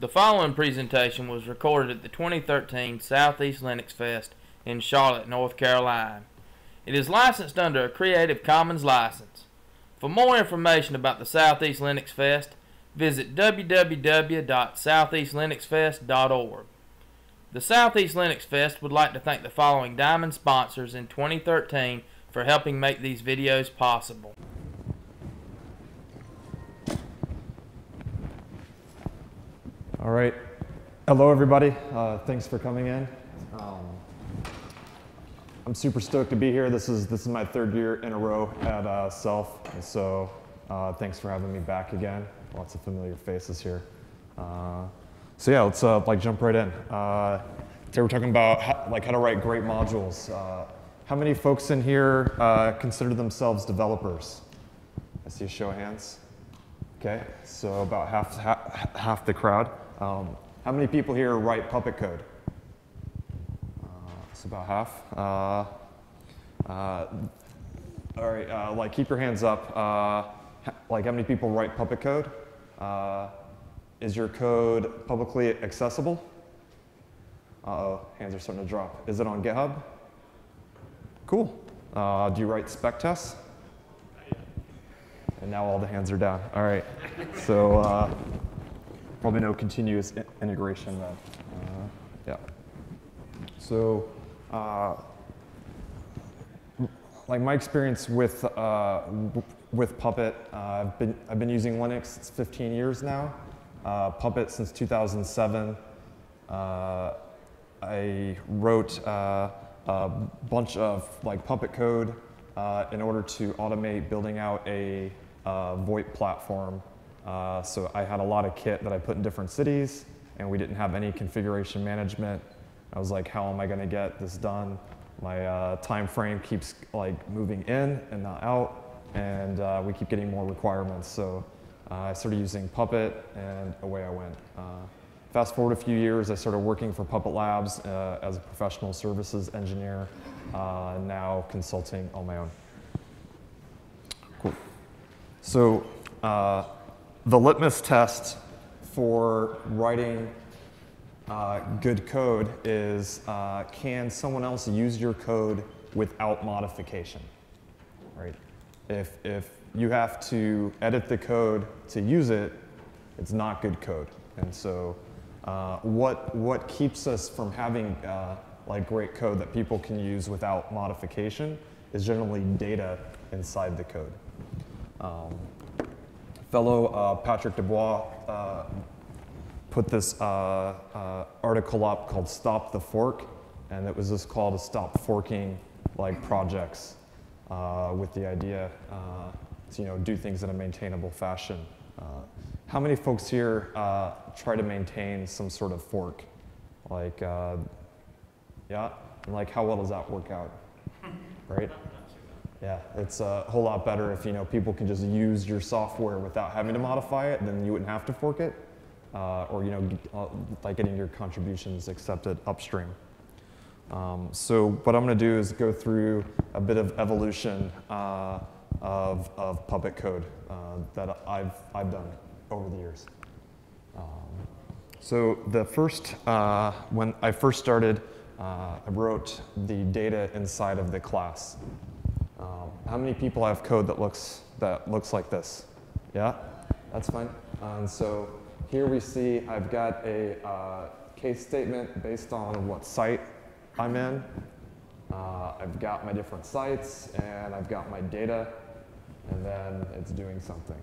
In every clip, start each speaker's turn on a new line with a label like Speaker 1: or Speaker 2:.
Speaker 1: The following presentation was recorded at the 2013 Southeast Linux Fest in Charlotte, North Carolina. It is licensed under a Creative Commons license. For more information about the Southeast Linux Fest, visit www.southeastlinuxfest.org. The Southeast Linux Fest would like to thank the following diamond sponsors in 2013 for helping make these videos possible.
Speaker 2: All right. Hello, everybody. Uh, thanks for coming in. Um, I'm super stoked to be here. This is this is my third year in a row at uh, Self, and so uh, thanks for having me back again. Lots of familiar faces here. Uh, so yeah, let's uh, like jump right in. Uh, today we're talking about how, like how to write great modules. How many folks in here consider themselves developers? I see a show of hands. Okay, so about half half, half the crowd. Um, how many people here write Puppet code? Uh, it's about half. Uh, uh, all right, uh, like keep your hands up. Uh, like how many people write Puppet code? Uh, is your code publicly accessible? Uh-oh, hands are starting to drop. Is it on GitHub? Cool. do you write spec tests? And now all the hands are down. All right. So probably no continuous integration then. Uh, yeah. So, uh, like my experience with uh, with Puppet, uh, I've been I've been using Linux. It's 15 years now. Uh, Puppet since 2007. Uh, I wrote a bunch of like Puppet code in order to automate building out a VoIP platform uh, so I had a lot of kit that I put in different cities, and we didn't have any configuration management. I was like, how am I going to get this done? My uh, time frame keeps like moving in and not out, and uh, we keep getting more requirements. So uh, I started using Puppet, and away I went. Uh, fast forward a few years, I started working for Puppet Labs uh, as a professional services engineer, now consulting on my own. Cool. So the litmus test for writing uh, good code is uh, can someone else use your code without modification, right? If, if you have to edit the code to use it, it's not good code. And so uh, what, what keeps us from having uh, like great code that people can use without modification is generally data inside the code. Um, fellow uh, Patrick Debois uh, put this uh, uh, article up called Stop the Fork, and it was just called a Stop Forking like projects uh, with the idea to you know, do things in a maintainable fashion. how many folks here try to maintain some sort of fork? Like, yeah, and like how well does that work out, right? Yeah, it's a whole lot better if you know people can just use your software without having to modify it. Then you wouldn't have to fork it, uh, or you know, uh, like getting your contributions accepted upstream. Um, so what I'm going to do is go through a bit of evolution uh, of, of Puppet code uh, that I've I've done over the years. Um, so the first, uh, when I first started, uh, I wrote the data inside of the class. Um, how many people have code that looks, that looks like this? Yeah, that's fine. and so here we see I've got a uh, case statement based on what site I'm in. Uh, I've got my different sites and I've got my data and then it's doing something.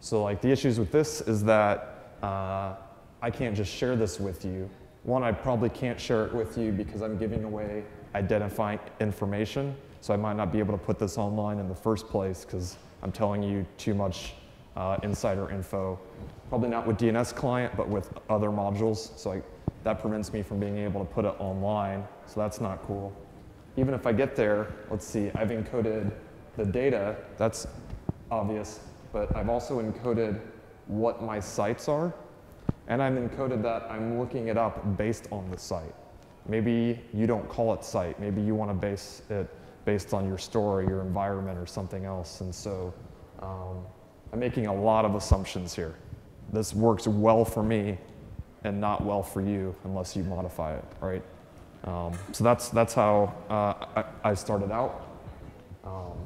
Speaker 2: So like the issues with this is that uh, I can't just share this with you. One, I probably can't share it with you because I'm giving away identifying information. So I might not be able to put this online in the first place because I'm telling you too much uh, insider info. Probably not with DNS client, but with other modules. So I, that prevents me from being able to put it online. So that's not cool. Even if I get there, let's see, I've encoded the data. That's obvious. But I've also encoded what my sites are. And I've encoded that I'm looking it up based on the site. Maybe you don't call it site. Maybe you want to base it based on your story, your environment, or something else. And so um, I'm making a lot of assumptions here. This works well for me, and not well for you unless you modify it, right? Um, so that's, that's how uh, I, I, started out. Um,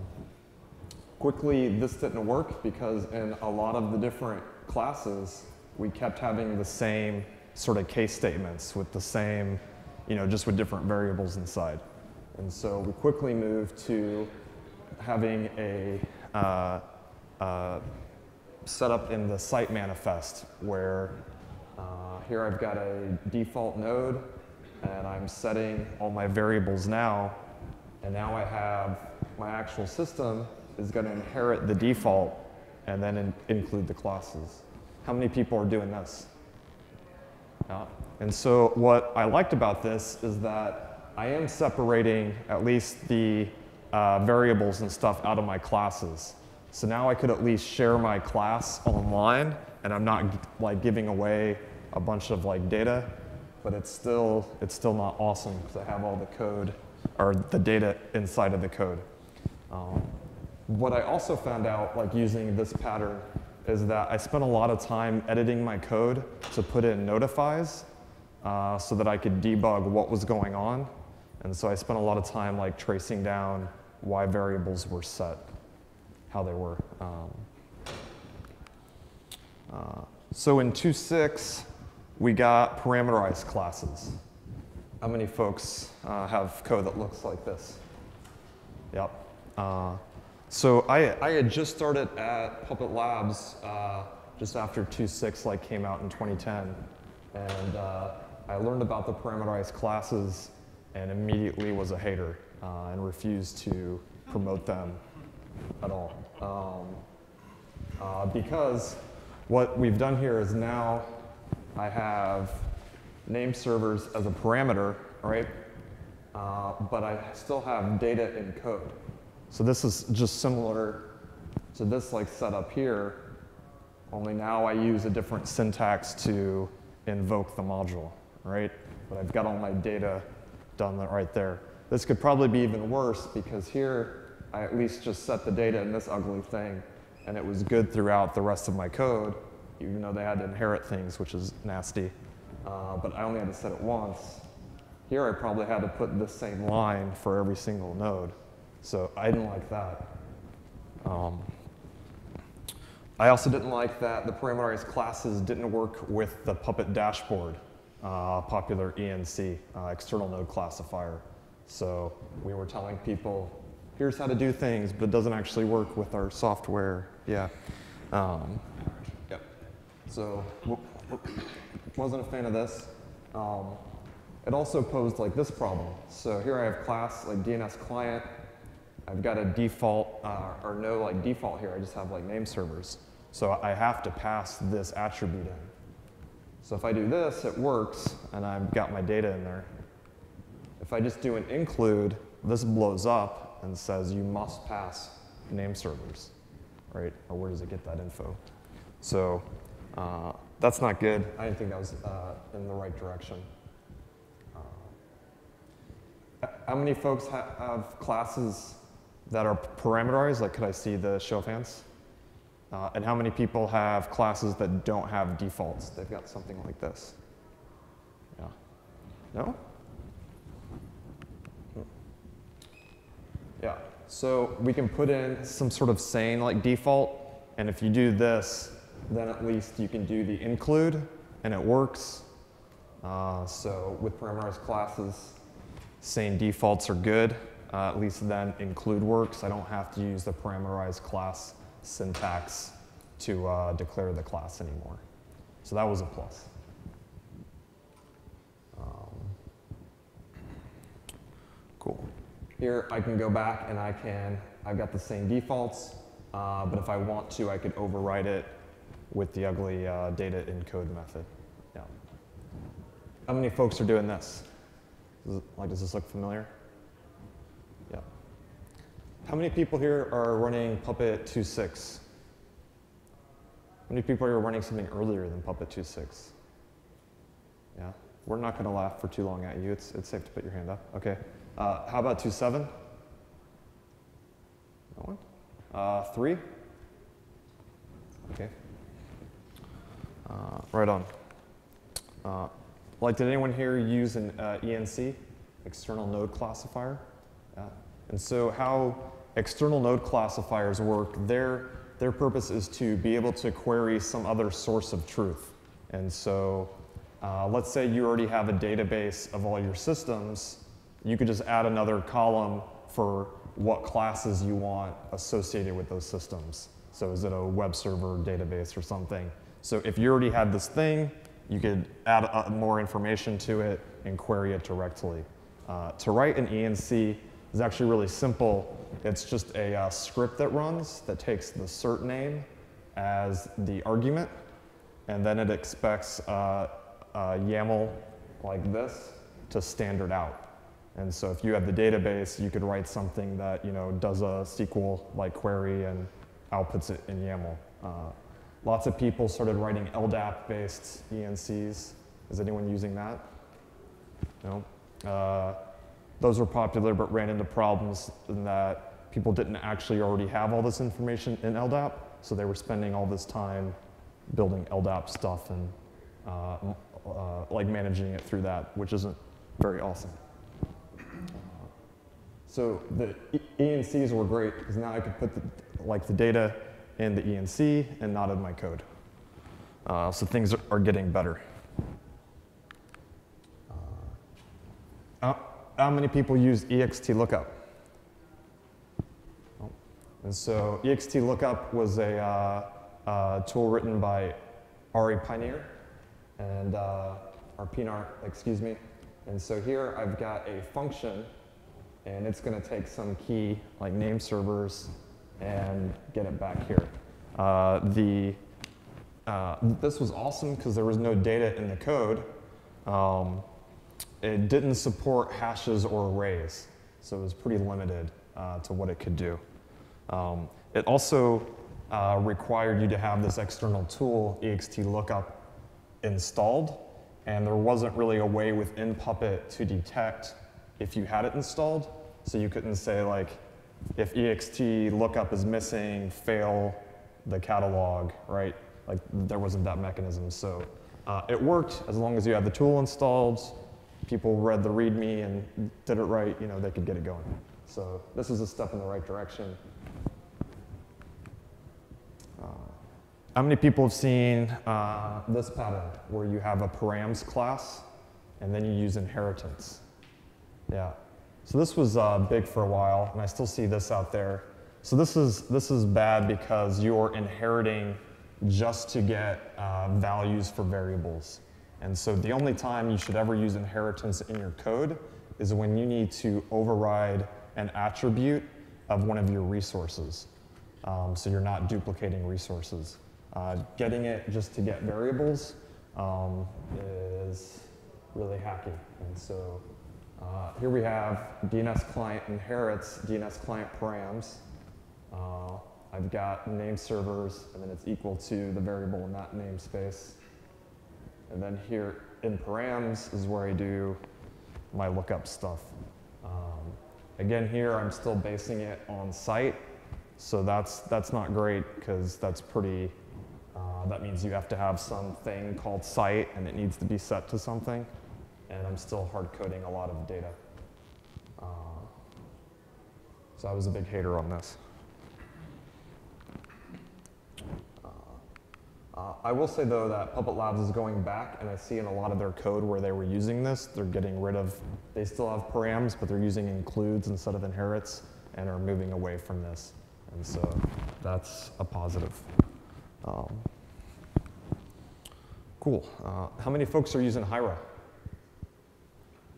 Speaker 2: quickly, this didn't work because in a lot of the different classes, we kept having the same sort of case statements with the same, you know, just with different variables inside. And so we quickly moved to having a uh, uh, setup in the site manifest where uh, here I've got a default node and I'm setting all my variables now. And now I have my actual system is going to inherit the default and then in include the classes. How many people are doing this? Yeah. And so what I liked about this is that I am separating at least the uh, variables and stuff out of my classes. So now I could at least share my class online and I'm not like giving away a bunch of like data, but it's still, it's still not awesome because I have all the code or the data inside of the code. Um, what I also found out like using this pattern is that I spent a lot of time editing my code to put in notifies uh, so that I could debug what was going on. And so I spent a lot of time like tracing down why variables were set how they were. Um, uh, so in 2.6, we got parameterized classes. How many folks uh, have code that looks like this? Yep. Uh, so I, I had just started at Puppet Labs uh, just after 2.6 like came out in 2010. And uh, I learned about the parameterized classes and immediately was a hater uh, and refused to promote them at all. Um, uh, because what we've done here is now I have name servers as a parameter, right? Uh, but I still have data in code. So this is just similar to this like setup here, only now I use a different syntax to invoke the module, right? But I've got all my data done that right there. This could probably be even worse because here I at least just set the data in this ugly thing, and it was good throughout the rest of my code, even though they had to inherit things, which is nasty. Uh, but I only had to set it once. Here I probably had to put the same line for every single node. So I didn't like that. Um, I also didn't like that the parameterized classes didn't work with the Puppet dashboard, uh, popular ENC, uh, external node classifier. So we were telling people, here's how to do things, but it doesn't actually work with our software. Yeah. Um, yep. So wasn't a fan of this. Um, it also posed like this problem. So here I have class like DNS client. I've got a default uh, or no like default here. I just have like name servers. So I have to pass this attribute in. So if I do this, it works, and I've got my data in there. If I just do an include, this blows up, and says you must pass name servers, right? Or where does it get that info? So uh, that's not good. I didn't think that was uh, in the right direction. Uh, how many folks ha have classes that are parameterized? Like, could I see the show of hands? Uh, and how many people have classes that don't have defaults? They've got something like this. Yeah. No? Yeah, so we can put in some sort of sane like default, and if you do this, then at least you can do the include, and it works. Uh, so with parameterized classes, sane defaults are good. Uh, at least then include works. I don't have to use the parameterized class syntax to uh, declare the class anymore. So that was a plus. Um, cool. Here I can go back and I can, I've got the same defaults, uh, but if I want to, I could override it with the ugly uh, data encode method. Yeah. How many folks are doing this? Does it, like, does this look familiar? How many people here are running Puppet 2.6? How many people are running something earlier than Puppet 2.6? Yeah. We're not going to laugh for too long at you. It's, it's safe to put your hand up. Okay. Uh, how about 2-7? No one? Uh, 3? Okay. Uh, right on. Uh, like, did anyone here use an uh, ENC, external node classifier? Yeah. And so how external node classifiers work, their, their purpose is to be able to query some other source of truth. And so uh, let's say you already have a database of all your systems, you could just add another column for what classes you want associated with those systems. So is it a web server database or something? So if you already had this thing, you could add uh, more information to it and query it directly. Uh, to write an ENC is actually really simple. It's just a uh, script that runs that takes the cert name as the argument, and then it expects uh, YAML like this to standard out. And so if you have the database, you could write something that you know does a SQL-like query and outputs it in YAML. Uh, lots of people started writing LDAP-based ENCs. Is anyone using that? No. Uh, those were popular, but ran into problems in that people didn't actually already have all this information in LDAP, so they were spending all this time building LDAP stuff and uh, uh, like managing it through that, which isn't very awesome. So the ENCs were great because now I could put the, like the data in the ENC and not in my code. Uh, so things are getting better. Uh, how many people use ext lookup? Oh. And so ext lookup was a uh, uh, tool written by Ari Pienaar and uh, Pienaar, excuse me. And so here I've got a function and it's going to take some key like name servers and get it back here. Uh, the, uh, this was awesome because there was no data in the code. Um, it didn't support hashes or arrays, so it was pretty limited uh, to what it could do. Um, it also uh, required you to have this external tool, ext lookup, installed, and there wasn't really a way within Puppet to detect if you had it installed. So you couldn't say like, if ext lookup is missing, fail the catalog, right? Like there wasn't that mechanism. So uh, it worked as long as you had the tool installed, people read the README and did it right, you know, they could get it going. So this is a step in the right direction. Uh, how many people have seen uh, this pattern where you have a params class and then you use inheritance? Yeah. So this was uh, big for a while, and I still see this out there. So this is, this is bad because you're inheriting just to get uh, values for variables. And so the only time you should ever use inheritance in your code is when you need to override an attribute of one of your resources. Um, so you're not duplicating resources. Uh, getting it just to get variables um, is really hacky. And so uh, here we have DNS client inherits DNS client params. Uh, I've got name servers, and then it's equal to the variable in that namespace. And then here in params is where I do my lookup stuff. Um, again, here I'm still basing it on site, so that's that's not great because that's pretty. Uh, that means you have to have something called site, and it needs to be set to something and I'm still hard coding a lot of data. Uh, so I was a big hater on this. Uh, I will say though that Puppet Labs is going back, and I see in a lot of their code where they were using this, they're getting rid of, they still have params, but they're using includes instead of inherits, and are moving away from this. And so that's a positive. Um, cool. Uh, how many folks are using Hiera?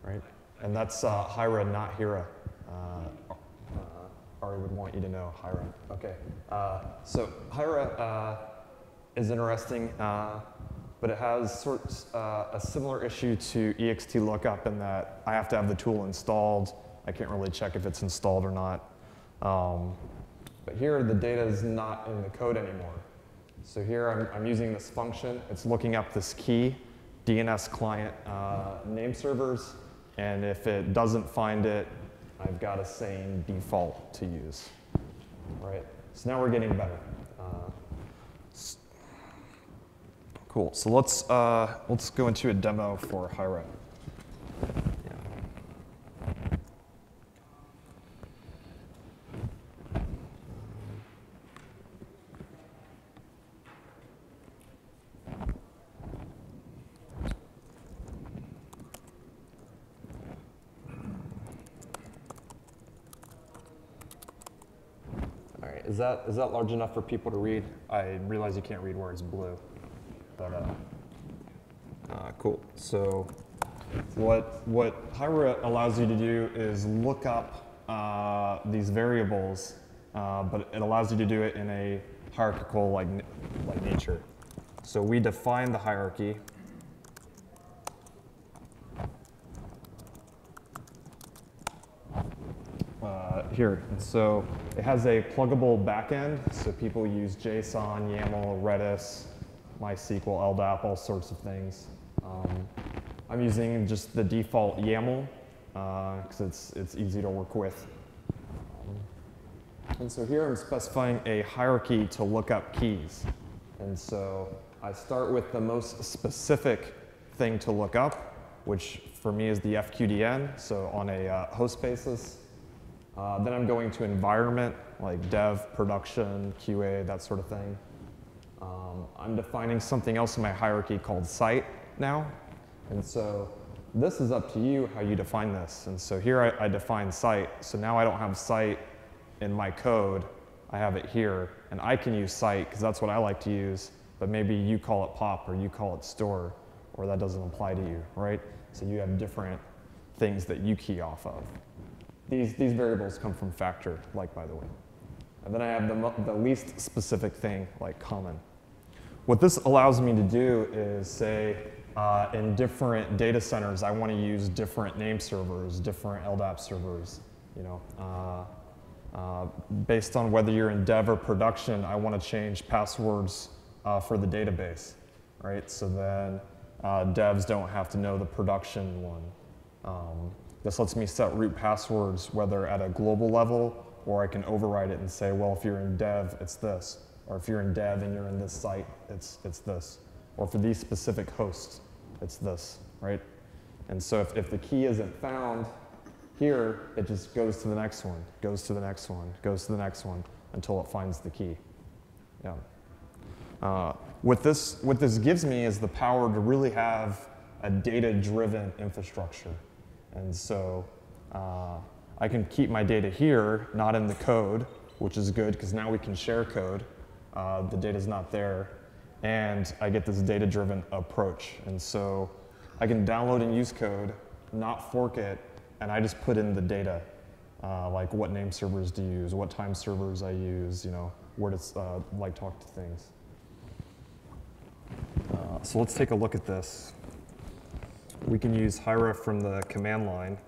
Speaker 2: right? And that's uh, Hiera, not Hira. Uh, uh, Ari would want you to know Hiera. Okay. So Hiera uh, is interesting, uh, but it has sort of a similar issue to ext lookup in that I have to have the tool installed. I can't really check if it's installed or not. Um, but here the data is not in the code anymore. So here I'm, I'm using this function. It's looking up this key, DNS client name servers, and if it doesn't find it, I've got a sane default to use, right? So now we're getting better. Uh, Cool. So let's uh, let's go into a demo for right, is that is that large enough for people to read? I realize you can't read where it's blue, but uh, uh, cool. So what what Hiera allows you to do is look up uh, these variables, uh, but it allows you to do it in a hierarchical like like nature. So we define the hierarchy. uh, here. And so it has a pluggable backend, so people use JSON, YAML, Redis, MySQL, LDAP, all sorts of things. Um, I'm using just the default YAML because it's, it's easy to work with. Um, and so here I'm specifying a hierarchy to look up keys. And so I start with the most specific thing to look up, which for me is the FQDN, so on a uh, host basis. Uh, then I'm going to environment, like dev, production, QA, that sort of thing. Um, I'm defining something else in my hierarchy called site now. And so this is up to you how you define this. And so here I, I define site. So now I don't have site in my code. I have it here. And I can use site because that's what I like to use. But maybe you call it pop or you call it store or that doesn't apply to you, right? So you have different things that you key off of. These, these variables come from Facter, like by the way. And then I have the, the least specific thing, like common. What this allows me to do is say, uh, in different data centers, I want to use different name servers, different LDAP servers. You know, uh, uh, based on whether you're in dev or production, I want to change passwords uh, for the database, right? So then uh, devs don't have to know the production one. Um, this lets me set root passwords whether at a global level or I can override it and say, well, if you're in dev, it's this. Or if you're in dev and you're in this site, it's, it's this. Or for these specific hosts, it's this, right? And so if, if the key isn't found here, it just goes to the next one, goes to the next one, goes to the next one until it finds the key. Yeah. Uh, what, this, what this gives me is the power to really have a data-driven infrastructure. And so uh, I can keep my data here, not in the code, which is good because now we can share code. Uh, the data's not there. And I get this data-driven approach. And so I can download and use code, not fork it, and I just put in the data, uh, like what name servers to use, what time servers I use, you know, where to uh, like talk to things. Uh, so let's take a look at this. We can use Hiera from the command line.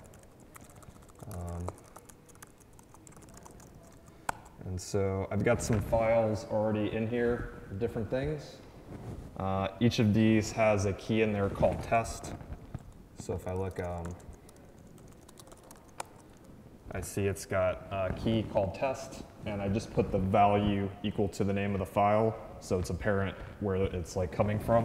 Speaker 2: And so I've got some files already in here, different things. Uh, each of these has a key in there called test. So if I look, um, I see it's got a key called test, and I just put the value equal to the name of the file, so it's apparent where it's like coming from.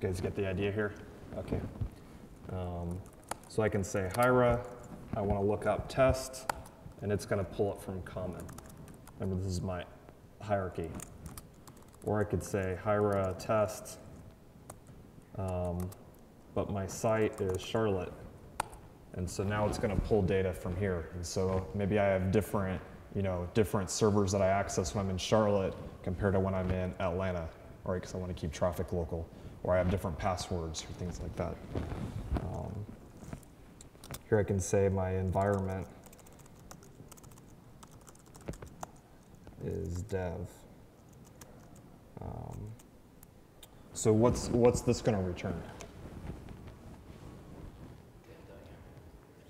Speaker 2: You guys get the idea here? Okay. Um, so I can say Hiera, I want to look up test, and it's going to pull it from common. Remember, this is my hierarchy. Or I could say Hiera test, um, but my site is Charlotte. And so now it's going to pull data from here. And so maybe I have different, you know, different servers that I access when I'm in Charlotte compared to when I'm in Atlanta, right? Because I want to keep traffic local. Or I have different passwords or things like that. Um, here I can say my environment is dev. Um, so what's what's this going to return?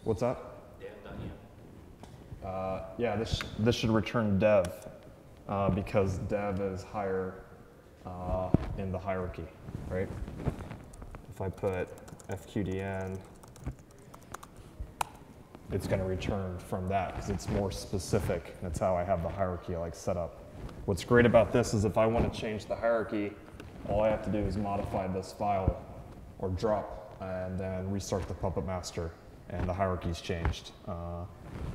Speaker 2: What's that? Uh, yeah, this this should return dev uh, because dev is higher uh, in the hierarchy, right? If I put fqdn it's going to return from that because it's more specific. That's how I have the hierarchy like set up. What's great about this is if I want to change the hierarchy, all I have to do is modify this file or drop and then restart the Puppet Master and the hierarchy's changed. Uh,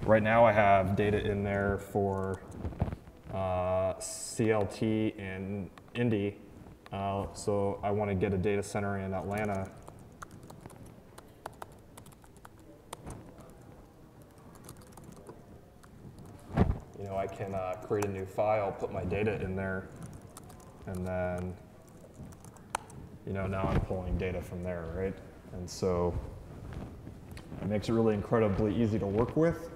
Speaker 2: right now I have data in there for uh, CLT and Indy. Uh, so I want to get a data center in Atlanta you know, I can uh, create a new file, put my data in there, and then, you know, now I'm pulling data from there, right? And so it makes it really incredibly easy to work with.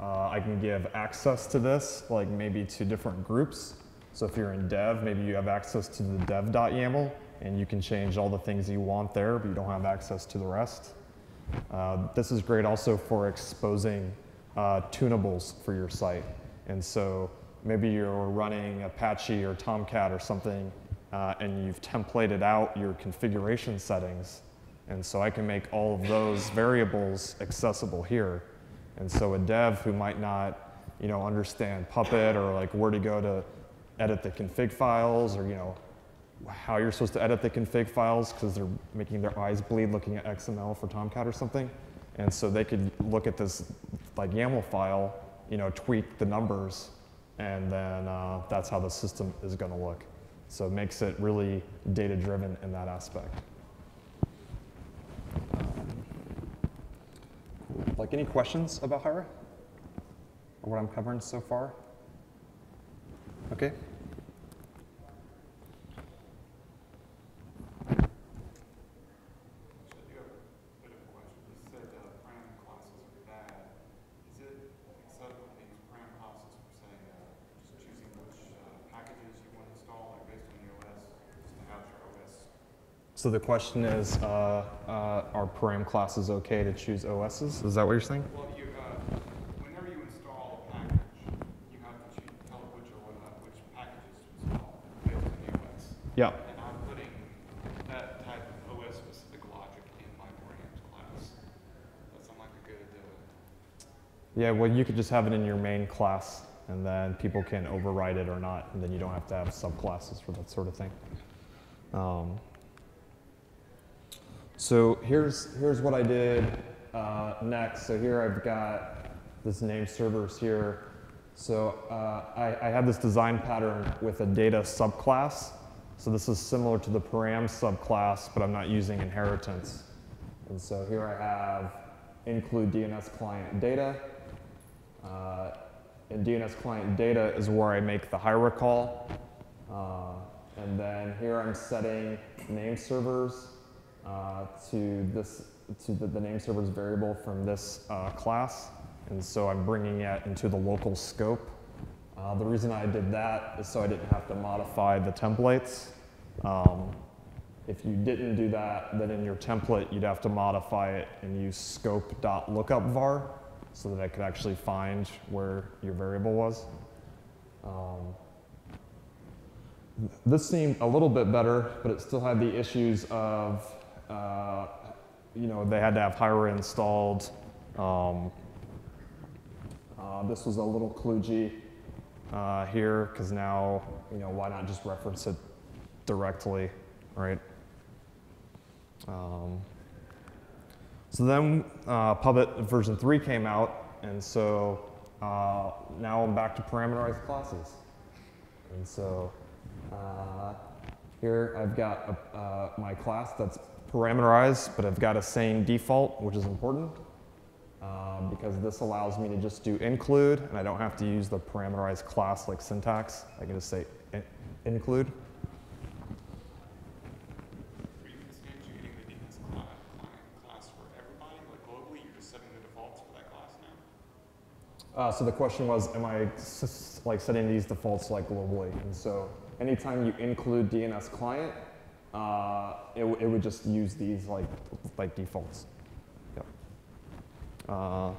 Speaker 2: Uh, I can give access to this, like maybe to different groups. So if you're in dev, maybe you have access to the dev.yaml, and you can change all the things you want there, but you don't have access to the rest. Uh, this is great also for exposing uh, tunables for your site. And so maybe you're running Apache or Tomcat or something, uh, and you've templated out your configuration settings. And so I can make all of those variables accessible here. And so a dev who might not, you know, understand Puppet or like where to go to edit the config files or, you know, how you're supposed to edit the config files because they're making their eyes bleed looking at XML for Tomcat or something. And so they could look at this like YAML file you know, tweak the numbers, and then uh, that's how the system is going to look. So it makes it really data driven in that aspect. Um, like any questions about Hiera? Or what I'm covering so far? Okay. So the question is, uh, uh, are param classes okay to choose OSs? Is that what you're saying?
Speaker 3: Well, you, uh, whenever you install a package, you have to choose, tell it which, uh, which packages to install based on the OS.
Speaker 2: Yeah.
Speaker 3: And I'm putting that type of OS-specific logic in my params class. That sound like a good, uh,
Speaker 2: Yeah, well, you could just have it in your main class, and then people can override it or not, and then you don't have to have subclasses for that sort of thing. Um, so here's, here's what I did uh, next. So here I've got this name servers here. So uh, I, I have this design pattern with a data subclass. So this is similar to the param subclass, but I'm not using inheritance. And so here I have include DNS client data. Uh, and DNS client data is where I make the Hiera call. Uh, and then here I'm setting name servers uh, to this to the, the, name servers variable from this uh, class. And so I'm bringing it into the local scope. Uh, the reason I did that is so I didn't have to modify the templates. Um, if you didn't do that, then in your template, you'd have to modify it and use scope.lookup var so that I could actually find where your variable was. Um, this seemed a little bit better, but it still had the issues of uh, you know, they had to have Hiera installed. Um, uh, this was a little kludgy uh, here because now, you know, why not just reference it directly, right? Um, so then uh, Puppet version 3 came out, and so uh, now I'm back to parameterized classes. And so here I've got a, my class that's parameterized, but I've got a sane default, which is important um, because this allows me to just do include, and I don't have to use the parameterized class like syntax. I can just say in include. Uh, so the question was, am I like setting these defaults like globally? And so anytime you include DNS client, uh, it, it would just use these like, like defaults. Yep. Uh,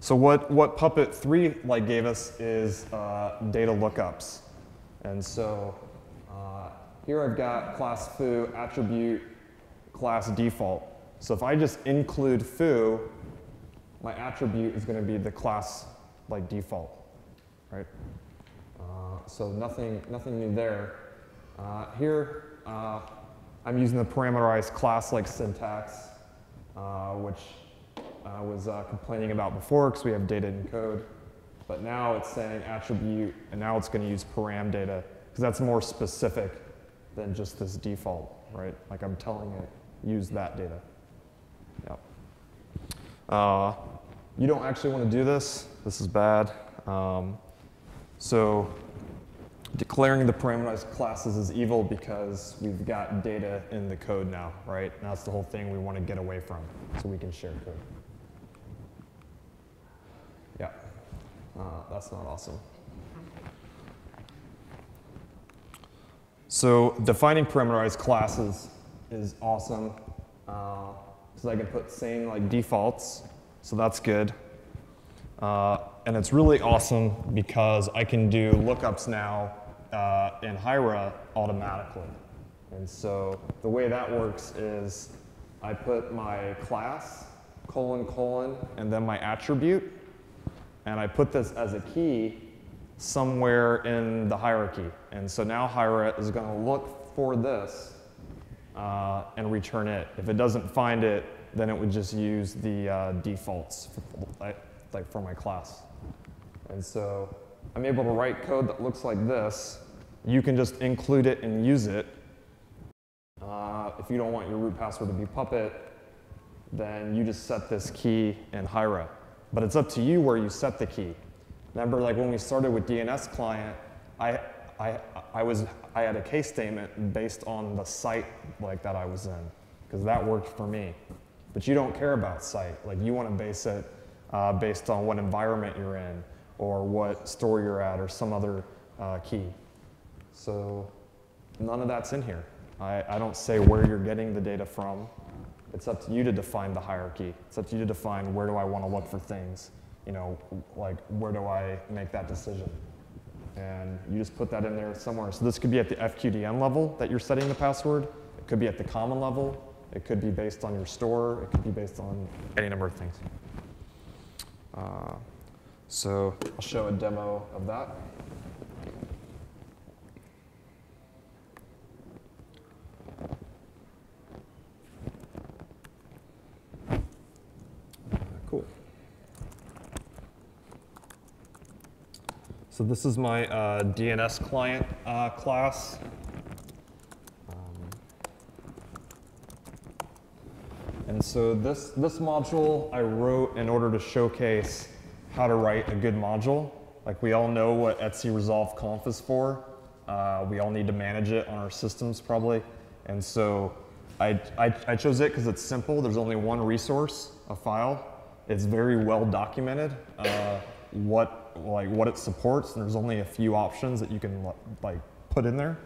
Speaker 2: so what, what Puppet 3 like gave us is uh, data lookups. And so uh, here I've got class foo attribute class default. So if I just include foo, my attribute is going to be the class like default, right? Uh, so nothing, nothing new there. Uh, here, uh, I'm using the parameterized class-like syntax, uh, which I was uh, complaining about before because we have data in code. But now it's saying attribute, and now it's going to use param data because that's more specific than just this default, right? Like I'm telling it, use that data. Yep. Uh, you don't actually want to do this. This is bad. Um, so declaring the parameterized classes is evil because we've got data in the code now, right? And that's the whole thing we want to get away from so we can share code. Yeah, uh, that's not awesome. So defining parameterized classes is awesome uh, I can put same like defaults, so that's good. Uh, and it's really awesome because I can do lookups now uh, in Hiera automatically. And so the way that works is I put my class, colon, colon, and then my attribute, and I put this as a key somewhere in the hierarchy. And so now Hiera is going to look for this uh, and return it. If it doesn't find it, then it would just use the uh, defaults for, like for my class. And so I'm able to write code that looks like this. You can just include it and use it. Uh, if you don't want your root password to be Puppet, then you just set this key in Hiera. But it's up to you where you set the key. Remember, like when we started with DNS client, I, I, I, was, I had a case statement based on the site like that I was in, because that worked for me. But you don't care about site. Like you want to base it uh, based on what environment you're in, or what store you're at, or some other uh, key. So none of that's in here. I, I don't say where you're getting the data from. It's up to you to define the hierarchy. It's up to you to define where do I want to look for things. You know, like where do I make that decision? And you just put that in there somewhere. So this could be at the FQDN level that you're setting the password. It could be at the common level. It could be based on your store. It could be based on any number of things. Uh, so I'll show a demo of that. Cool. So this is my uh, DNS client uh, class. Um, and so this, this module I wrote in order to showcase how to write a good module. Like we all know what etc resolve conf is for. Uh, we all need to manage it on our systems probably. And so I, I, I chose it because it's simple. There's only one resource, a file. It's very well documented uh, what like what it supports, and there's only a few options that you can like put in there.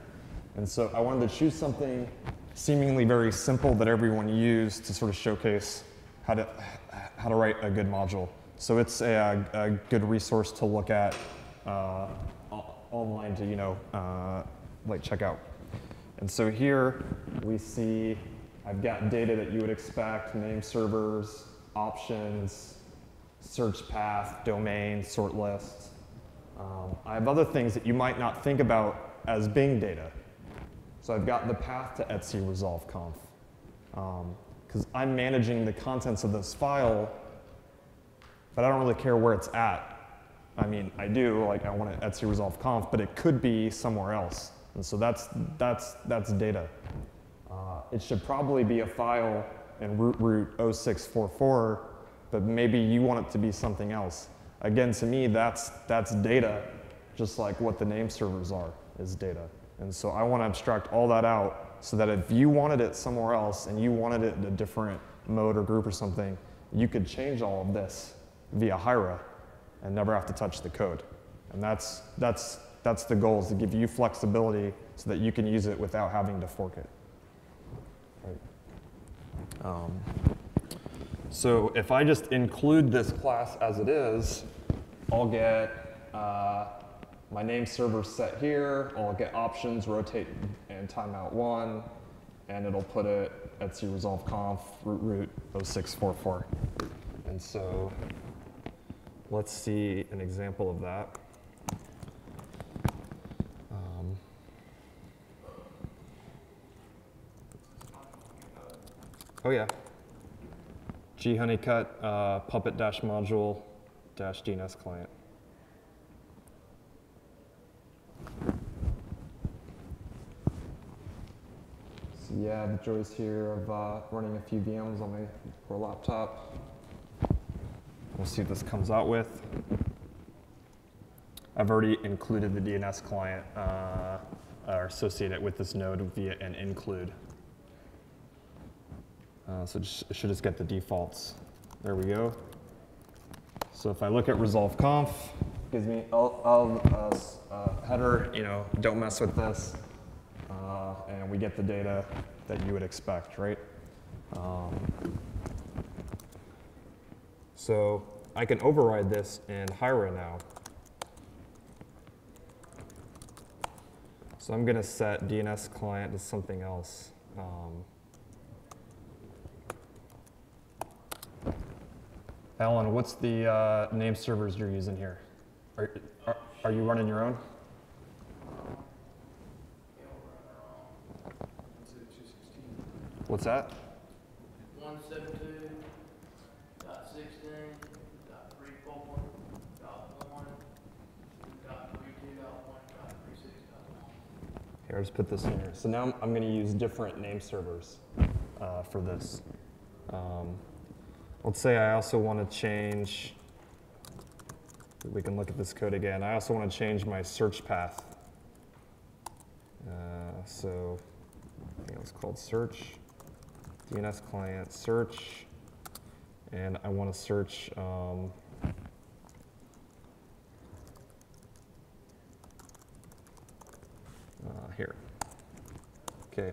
Speaker 2: And so I wanted to choose something seemingly very simple that everyone used to sort of showcase how to how to write a good module. So it's a, a good resource to look at uh, online to you know uh, like check out. And so here we see I've got data that you would expect, name servers, options, search path, domain, sort list. Um, I have other things that you might not think about as Bing data. So I've got the path to etc resolve conf. Because um, I'm managing the contents of this file, but I don't really care where it's at. I mean, I do, like I want to etc resolve conf, but it could be somewhere else. And so that's, that's, that's data. Uh, it should probably be a file in root root 0644, but maybe you want it to be something else. Again, to me, that's, that's data, just like what the name servers are, is data. And so I want to abstract all that out so that if you wanted it somewhere else and you wanted it in a different mode or group or something, you could change all of this via Hiera and never have to touch the code. And that's, that's, that's the goal, is to give you flexibility so that you can use it without having to fork it. Um, so if I just include this class as it is, I'll get uh, my name server set here, I'll get options, rotate and timeout one, and it'll put it etc resolve root root 0644. And so let's see an example of that. Um, oh yeah. G Honeycutt uh, Puppet dash module dash DNS client. So yeah, the joys here of uh, running a few VMs on my poor laptop. We'll see what this comes out with. I've already included the DNS client uh, or associated with this node via an include. Uh, so just, it should just get the defaults. There we go. So if I look at resolve conf, gives me I'll, I'll, uh, uh, header, you know, don't mess with this. Uh, and we get the data that you would expect, right? Um, so I can override this in Hiera now. So I'm going to set DNS client to something else. Um, Alan, what's the uh, name servers you're using here? Are, are, are you running your own?
Speaker 3: It's at two sixteen.
Speaker 2: What's that?
Speaker 1: One seven two sixteen dot three four dot one dot three two dot one dot three six dot one.
Speaker 2: Here, I'll just put this in here. So now I'm, I'm going to use different name servers uh, for this. Um, let's say I also want to change, we can look at this code again. I also want to change my search path. Uh, so I think it was called search, DNS client search, and I want to search um, uh, here. Okay,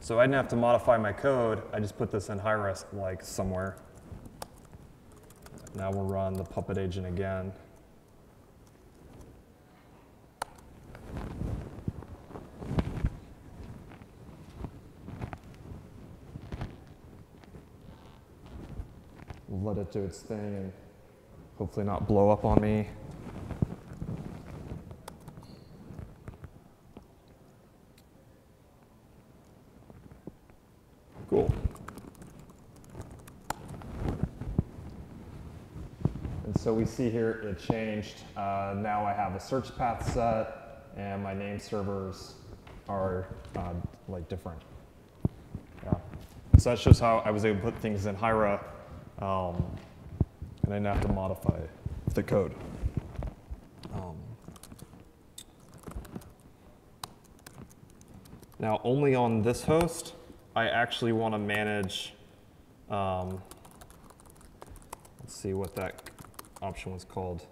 Speaker 2: so I didn't have to modify my code. I just put this in Hi-Rest like somewhere. Now we'll run the Puppet agent again. Let it do its thing and hopefully not blow up on me. Cool. And so we see here it changed. Uh, now I have a search path set and my name servers are uh, like different. Yeah. So that shows how I was able to put things in Hiera um, and I didn't have to modify the code. Um, now only on this host, I actually want to manage, um, let's see what that option was called,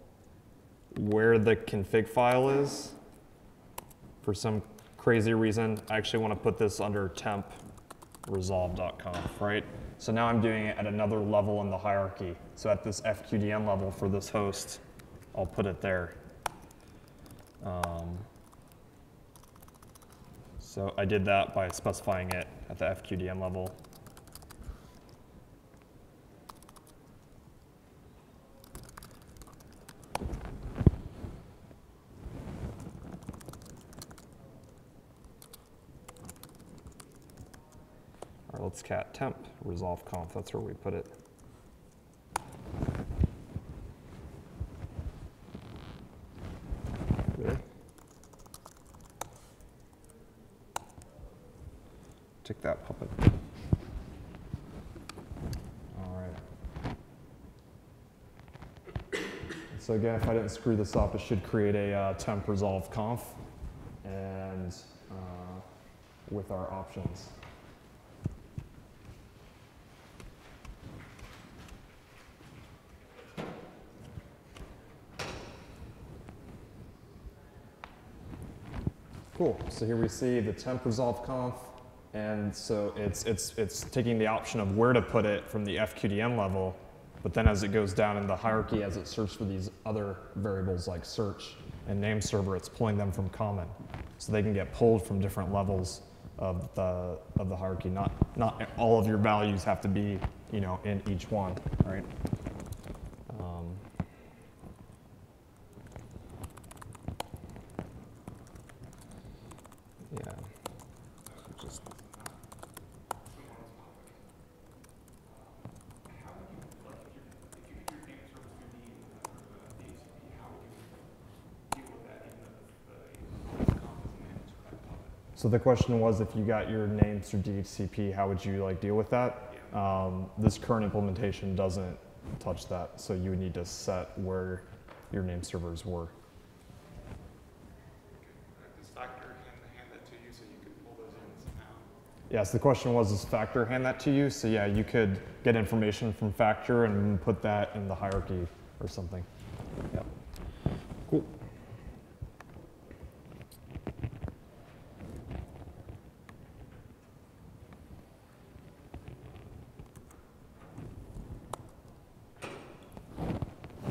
Speaker 2: where the config file is. For some crazy reason, I actually want to put this under temp resolve.conf, right? So now I'm doing it at another level in the hierarchy. So at this FQDN level for this host, I'll put it there. Um, so I did that by specifying it at the FQDN level. Cat temp resolve conf. That's where we put it. Really? Take that puppet. All right. So again, if I didn't screw this up, it should create a uh, temp resolve conf and uh, with our options. Cool. So here we see the temp resolve conf, and so it's it's it's taking the option of where to put it from the FQDN level, but then as it goes down in the hierarchy, as it searches for these other variables like search and name server, it's pulling them from common, so they can get pulled from different levels of the of the hierarchy. Not not all of your values have to be you know in each one, right? Yeah. Just,
Speaker 3: someone's topic. How would you, like, if you, if you get your name service through the, uh, or the DHCP, how would you deal with that even though the, the comp is managed by Puppet?
Speaker 2: so the question was, if you got your name through DHCP, how would you like deal with that? Um, this current implementation doesn't touch that, so you would need to set where your name servers were.
Speaker 3: Does Facter hand, hand that to you so you can pull those in somehow?
Speaker 2: Yes, the question was, does Facter hand that to you? So yeah, you could get information from Facter and put that in the hierarchy or something. Yep.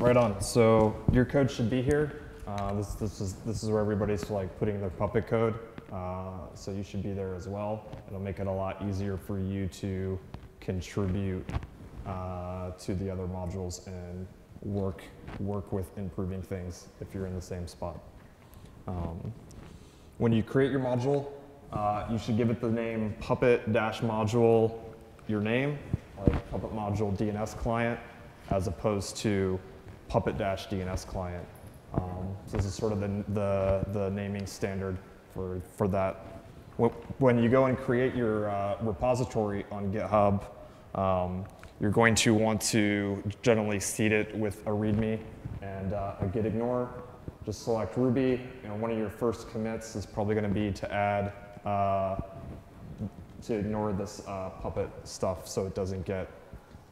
Speaker 2: Right on. So your code should be here. Uh, this, this is this is where everybody's like putting their Puppet code. Uh, so you should be there as well. It'll make it a lot easier for you to contribute uh, to the other modules and work work with improving things if you're in the same spot. Um, when you create your module, uh, you should give it the name Puppet dash module your name, like Puppet module DNS client, as opposed to Puppet dash DNS client. Um, so this is sort of the, the, the naming standard for, for that. When you go and create your uh, repository on GitHub, um, you're going to want to generally seed it with a README and uh, a git ignore. Just select Ruby. and one of your first commits is probably going to be to add uh, to ignore this uh, Puppet stuff so it doesn't get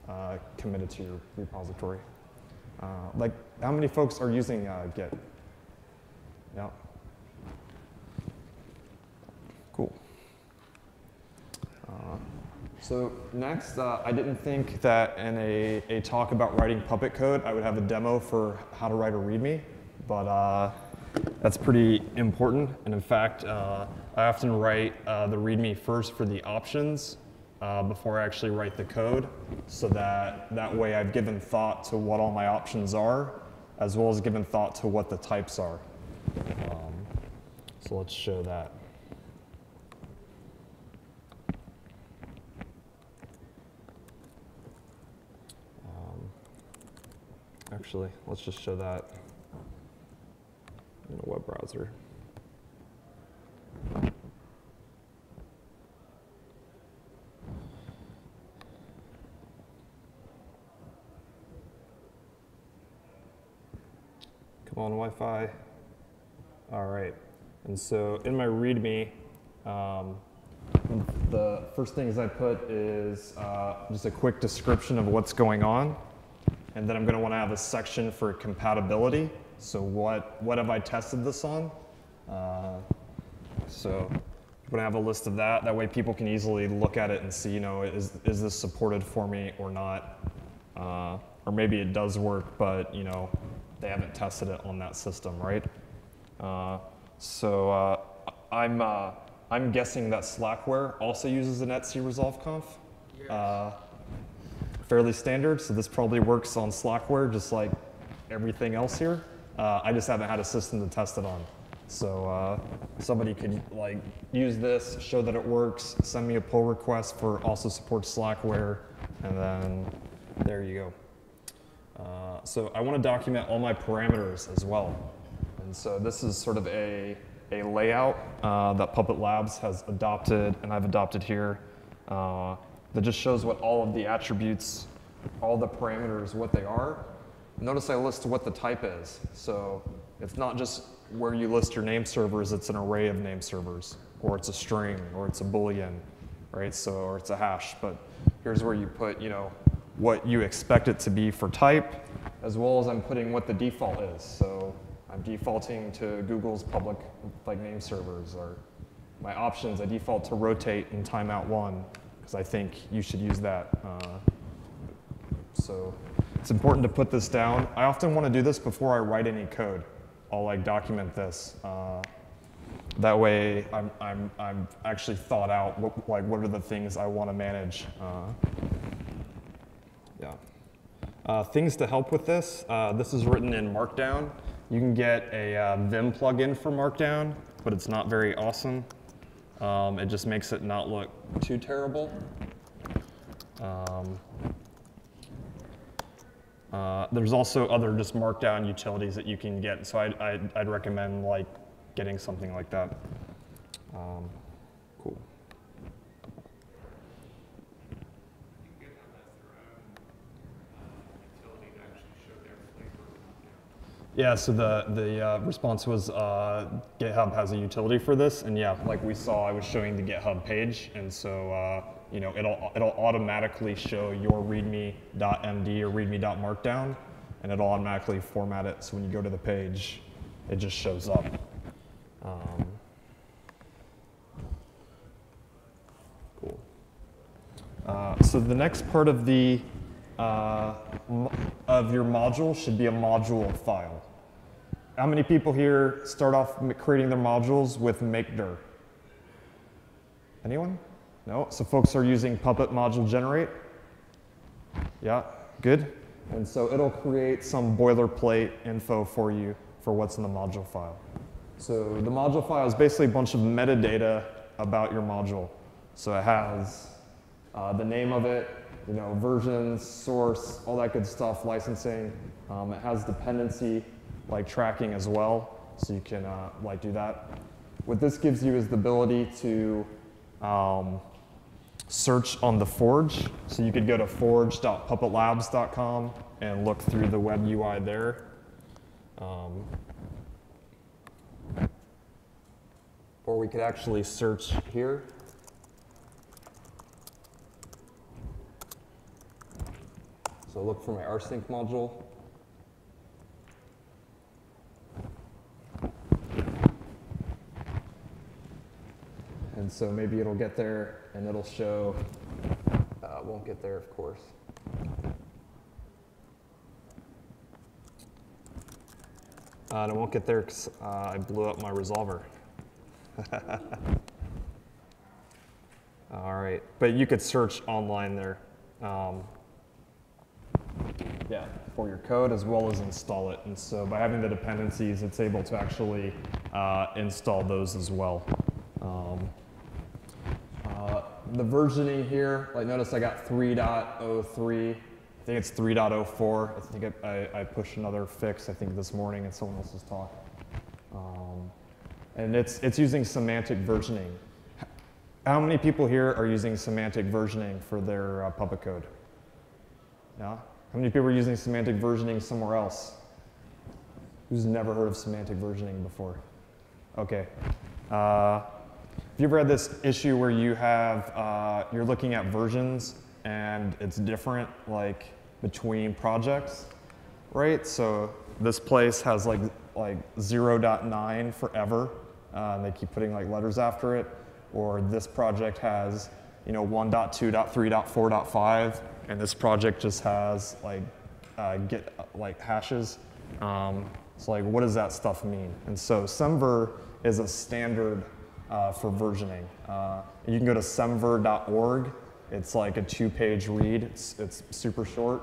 Speaker 2: uh, committed to your repository. Uh, like, how many folks are using uh, Git? Yeah. Cool. Uh, so next, uh, I didn't think that in a, a talk about writing Puppet code, I would have a demo for how to write a README, but uh, that's pretty important. And in fact, I often write the README first for the options uh, before I actually write the code, so that that way I've given thought to what all my options are, as well as given thought to what the types are. Um, so let's show that. Um, actually, let's just show that in a web browser. On, Wi-Fi. All right. And so in my README, um, the first things I put is uh, just a quick description of what's going on. And then I'm going to want to have a section for compatibility. So what, what have I tested this on? Uh, so I'm going to have a list of that. That way people can easily look at it and see, you know, is, is this supported for me or not? Uh, or maybe it does work, but, you know, they haven't tested it on that system, right? Uh, so uh, I'm, uh, I'm guessing that Slackware also uses the netc resolve conf. Uh, fairly standard, so this probably works on Slackware just like everything else here. Uh, I just haven't had a system to test it on. So uh, somebody could like use this, show that it works, send me a pull request for also supports Slackware, and then there you go. Uh, so I want to document all my parameters as well. And so this is sort of a, a layout uh, that Puppet Labs has adopted and I've adopted here uh, that just shows what all of the attributes, all the parameters, what they are. Notice I list what the type is. So it's not just where you list your name servers, it's an array of name servers, or it's a string, or it's a boolean, right? So, or it's a hash. But here's where you put, you know, what you expect it to be for type, as well as I'm putting what the default is. So I'm defaulting to Google's public like name servers, or my options, I default to rotate and timeout one, because I think you should use that. Uh, so it's important to put this down. I often want to do this before I write any code. I'll like document this. Uh, that way, I'm, I'm, I'm actually thought out what, like what are the things I want to manage. Uh, yeah. Uh, things to help with this. Uh, this is written in Markdown. You can get a uh, Vim plugin for Markdown, but it's not very awesome. Um, it just makes it not look too terrible. Um, uh, there's also other just markdown utilities that you can get, so I'd, I'd, I'd recommend like getting something like that. Um, cool.
Speaker 3: I think GitHub has their own uh, utility to actually show their flavor of markdown.
Speaker 2: Yeah, so the, the uh, response was uh, GitHub has a utility for this, and yeah, like we saw, I was showing the GitHub page, and so uh, you know it'll it'll automatically show your readme.md or readme.markdown, and it'll automatically format it so when you go to the page, it just shows up. Um, cool. Uh, so the next part of the uh, of your module should be a module file. How many people here start off creating their modules with makedir? Anyone? No? So folks are using Puppet module generate? Yeah, good. And so it'll create some boilerplate info for you for what's in the module file. So the module file is basically a bunch of metadata about your module. So it has uh, the name of it, you know, versions, source, all that good stuff, licensing. Um, it has dependency, like tracking as well, so you can uh, like do that. What this gives you is the ability to um, search on the Forge. So you could go to forge.puppetlabs.com and look through the web UI there. Um, or we could actually search here. So look for my rsync module. And so maybe it'll get there and it'll show, uh, won't get there, of course. Uh, and it won't get there because uh, I blew up my resolver. All right, but you could search online there. Um, yeah, for your code as well as install it. And so by having the dependencies, it's able to actually uh, install those as well. Um, the versioning here, like notice I got 3.03. I think it's 3.04. I think I, I, pushed another fix, I think this morning in someone else's talk. Um, and it's, it's using semantic versioning. How many people here are using semantic versioning for their uh, Puppet code? Yeah? How many people are using semantic versioning somewhere else? Who's never heard of semantic versioning before? Okay. Uh, have you ever had this issue where you have, uh, you're looking at versions and it's different, like between projects, right? So this place has like like 0.9 forever, uh, and they keep putting like letters after it. Or this project has, you know, 1.2.3.4.5, and this project just has like uh, get like hashes. Um, so like, what does that stuff mean? And so Semver is a standard uh, for versioning. Uh, you can go to semver.org. It's like a two-page read. It's, it's super short.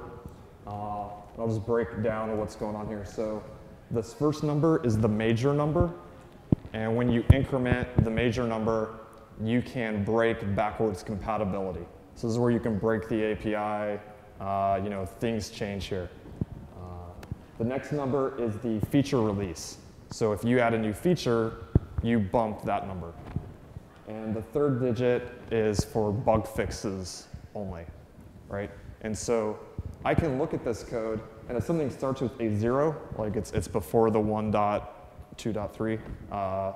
Speaker 2: Uh, I'll just break down what's going on here. So this first number is the major number. And when you increment the major number, you can break backwards compatibility. So this is where you can break the API. Uh, you know, things change here. Uh, the next number is the feature release. So if you add a new feature, you bump that number. And the third digit is for bug fixes only, right? And so I can look at this code, and if something starts with a zero, like it's, it's before the 1.2.3, uh,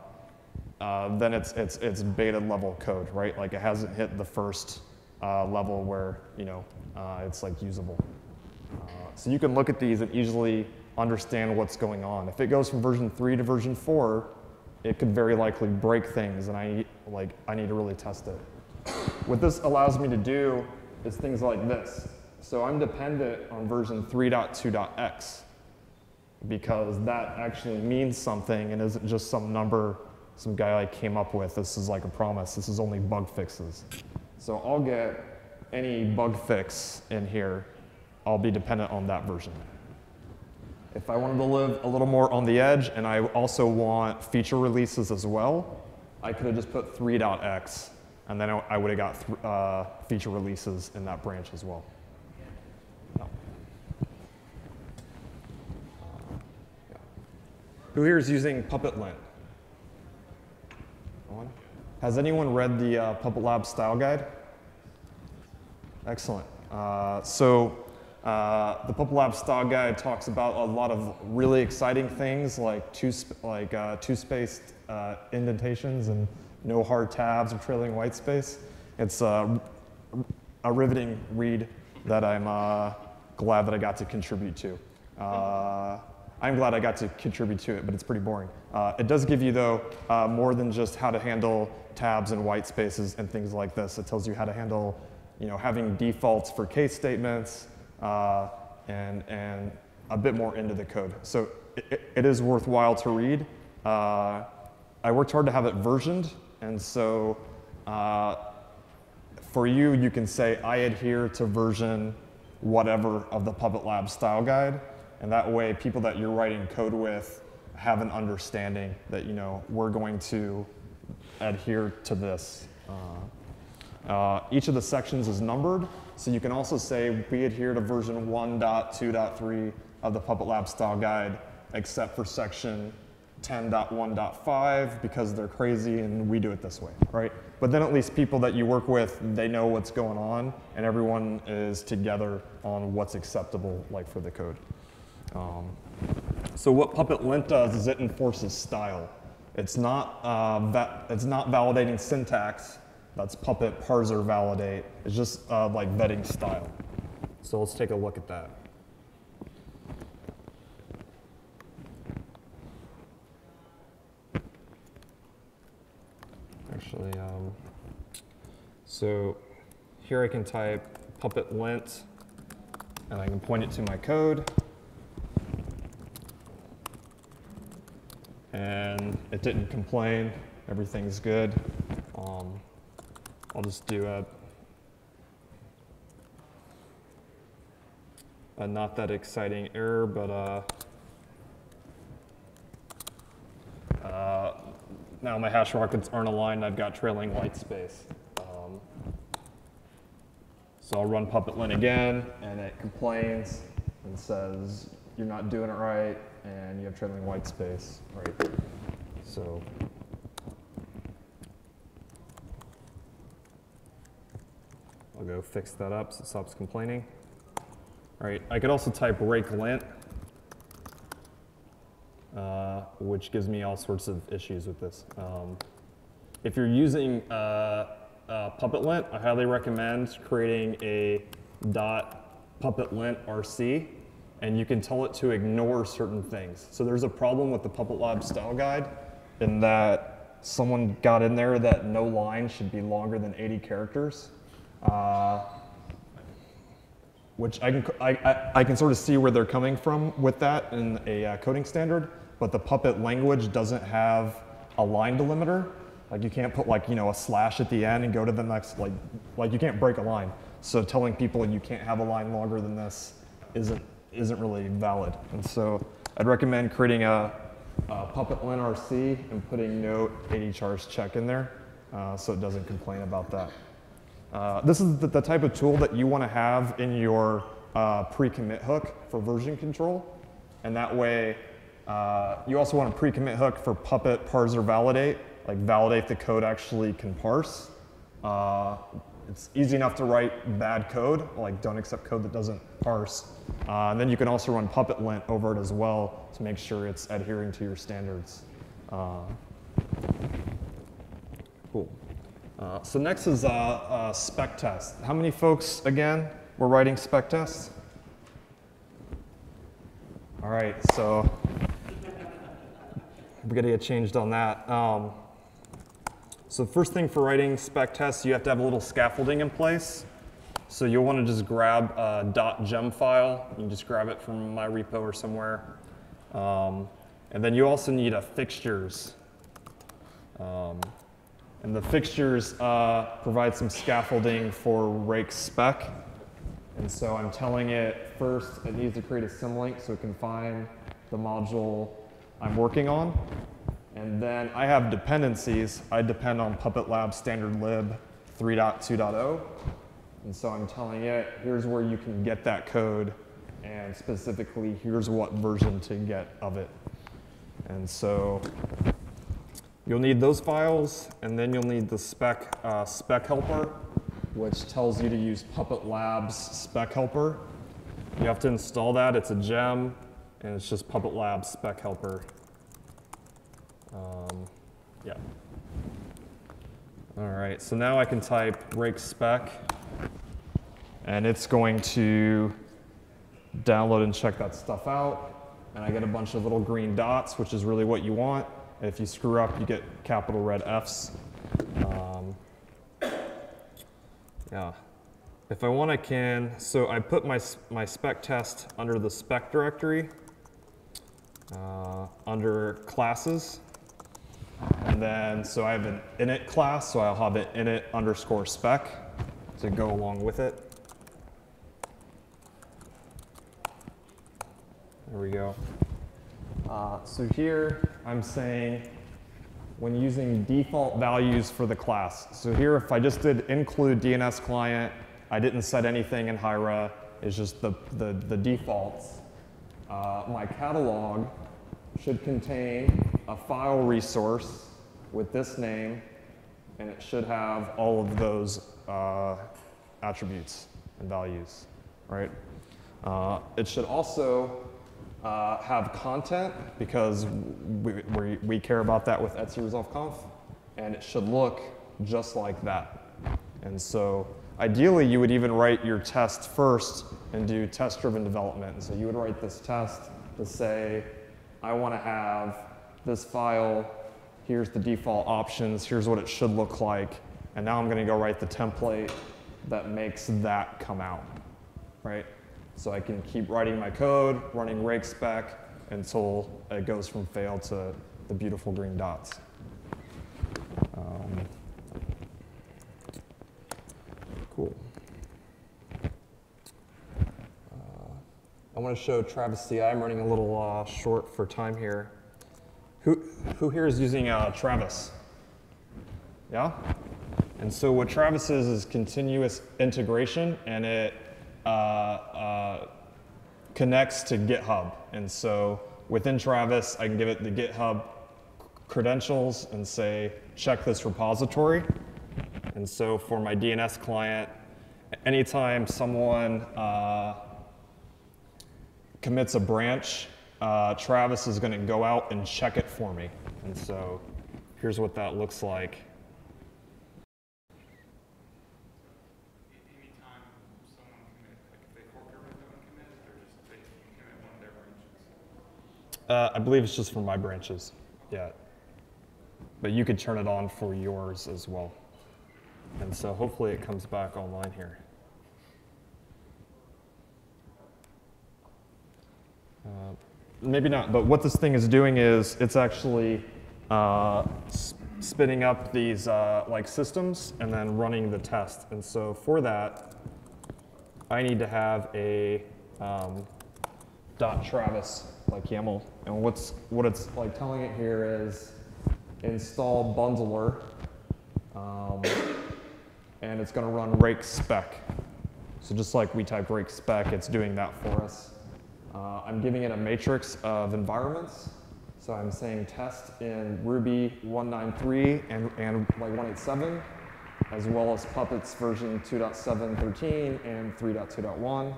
Speaker 2: uh, then it's, it's, it's beta level code, right? Like it hasn't hit the first uh, level where, you know, uh, it's like usable. Uh, so you can look at these and easily understand what's going on. If it goes from version three to version four, it could very likely break things, and I like I need to really test it. What this allows me to do is things like this. So I'm dependent on version 3.2.x because that actually means something and isn't just some number some guy like came up with. This is like a promise. This is only bug fixes. So I'll get any bug fix in here. I'll be dependent on that version. If I wanted to live a little more on the edge and I also want feature releases as well, I could have just put 3.x, and then I, would have got th- uh, feature releases in that branch as well. No. Yeah. Who here is using Puppet Lint? Has anyone read the uh, Puppet Lab style guide? Excellent. Uh, so uh, the Puppet Lab style guide talks about a lot of really exciting things like two like uh, two spaced uh, indentations and no hard tabs or trailing white space. It's a riveting read that I'm uh, glad that I got to contribute to. Uh, I'm glad I got to contribute to it, but it's pretty boring. It does give you, though, more than just how to handle tabs and white spaces and things like this. It tells you how to handle, you know, having defaults for case statements uh, and, and a bit more into the code. So it, it is worthwhile to read. Uh, I worked hard to have it versioned, and so uh, for you, you can say, I adhere to version whatever of the Puppet Lab style guide. And that way, people that you're writing code with have an understanding that, you know, we're going to adhere to this. Uh, uh, each of the sections is numbered, so you can also say we adhere to version 1.2.3 of the Puppet Lab style guide, except for section 10.1.5 because they're crazy and we do it this way, right? But then at least people that you work with, they know what's going on and everyone is together on what's acceptable like for the code. Um, so what Puppet Lint does is it enforces style. It's not, uh, it's not validating syntax, that's Puppet parser validate. It's just uh, like vetting style. So let's take a look at that. Actually, um, so here I can type puppet lint and I can point it to my code. And it didn't complain, everything's good. I'll just do a, a not that exciting error, but uh, uh, now my hash rockets aren't aligned, I've got trailing white space. Um, so I'll run puppet lint again, and it complains and says, you're not doing it right, and you have trailing white space, right? So. Go fix that up so it stops complaining. All right, I could also type rake lint, uh, which gives me all sorts of issues with this. Um, if you're using uh, uh, Puppet Lint, I highly recommend creating a dot Puppet Lint RC, and you can tell it to ignore certain things. So there's a problem with the Puppet Lab style guide in that someone got in there that no line should be longer than 80 characters. Uh, which I can, I, I, I can sort of see where they're coming from with that in a uh, coding standard, but the Puppet language doesn't have a line delimiter. Like you can't put like, you know, a slash at the end and go to the next, like, like you can't break a line. So telling people you can't have a line longer than this isn't, isn't really valid. And so I'd recommend creating a, a Puppet lint RC and putting no 80 chars check in there uh, so it doesn't complain about that. Uh, this is the, the, type of tool that you want to have in your uh, pre-commit hook for version control. And that way, uh, you also want a pre-commit hook for Puppet parser validate, like validate the code actually can parse. Uh, it's easy enough to write bad code, like don't accept code that doesn't parse. Uh, and then you can also run Puppet lint over it as well to make sure it's adhering to your standards. Cool. Uh, so next is uh, uh, spec test. How many folks, again, were writing spec tests? All right, so we're going to get changed on that. Um, so first thing for writing spec tests, you have to have a little scaffolding in place. So you'll want to just grab a .gem file. You can just grab it from my repo or somewhere. Um, and then you also need a fixtures. Um, and the fixtures uh, provide some scaffolding for rake spec. And so I'm telling it first it needs to create a symlink so it can find the module I'm working on. And then I have dependencies. I depend on Puppet Lab standard lib 3.2.0. And so I'm telling it, here's where you can get that code, and specifically, here's what version to get of it. And so you'll need those files, and then you'll need the spec, uh, spec helper, which tells you to use Puppet Labs spec helper. You have to install that. It's a gem, and it's just Puppet Labs spec helper. Um, yeah. All right, so now I can type rake spec, and it's going to download and check that stuff out. And I get a bunch of little green dots, which is really what you want. If you screw up, you get capital red Fs. Um, yeah. If I want, I can. So I put my, my spec test under the spec directory, uh, under classes. And then, so I have an init class, so I'll have an init underscore spec to go along with it. There we go. Uh, so here, I'm saying when using default values for the class. So here, if I just did include DNS client, I didn't set anything in Hiera, it's just the, the, the defaults. Uh, my catalog should contain a file resource with this name, and it should have all of those uh, attributes and values, right? Uh, it should also uh, have content because we, we, we care about that with etc Resolve Conf, and it should look just like that. And so ideally, you would even write your test first and do test-driven development. And so you would write this test to say, I want to have this file, here's the default options, here's what it should look like, and now I'm going to go write the template that makes that come out, right? So I can keep writing my code, running rake spec until it goes from fail to the beautiful green dots. Um, cool. Uh, I want to show Travis CI. I'm running a little uh, short for time here. Who, who here is using uh, Travis? Yeah? And so what Travis is is continuous integration, and it uh, uh, connects to GitHub. And so within Travis, I can give it the GitHub credentials and say, check this repository. And so for my DNS client, anytime someone uh, commits a branch, uh, Travis is going to go out and check it for me. And so here's what that looks like.
Speaker 3: Anytime someone commit, like if they fork their window and commit, or just they commit one of their branches?
Speaker 2: Uh, I believe it's just for my branches. Yeah. But you could turn it on for yours as well. And so hopefully it comes back online here. Uh, maybe not, but what this thing is doing is it's actually uh, spinning up these uh, like systems and then running the test. And so for that, I need to have a um, dot Travis like YAML. And what's what it's like telling it here is install bundler, um, and it's going to run rake spec. So just like we type rake spec, it's doing that for us. Uh, I'm giving it a matrix of environments. So I'm saying test in Ruby 193 and, and like 187, as well as Puppets version 2.7.13 and 3.2.1.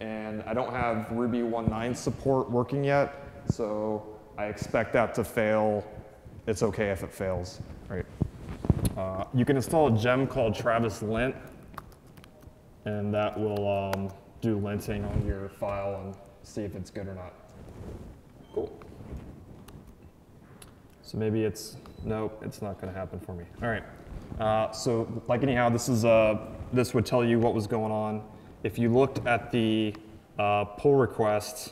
Speaker 2: And I don't have Ruby 1.9 support working yet, so I expect that to fail. It's okay if it fails, right? Uh, you can install a gem called Travis Lint, and that will um, do linting on your file and see if it's good or not. Cool. So maybe it's, nope, it's not gonna happen for me. All right, uh, so like anyhow, this is, uh, this would tell you what was going on. If you looked at the uh, pull requests,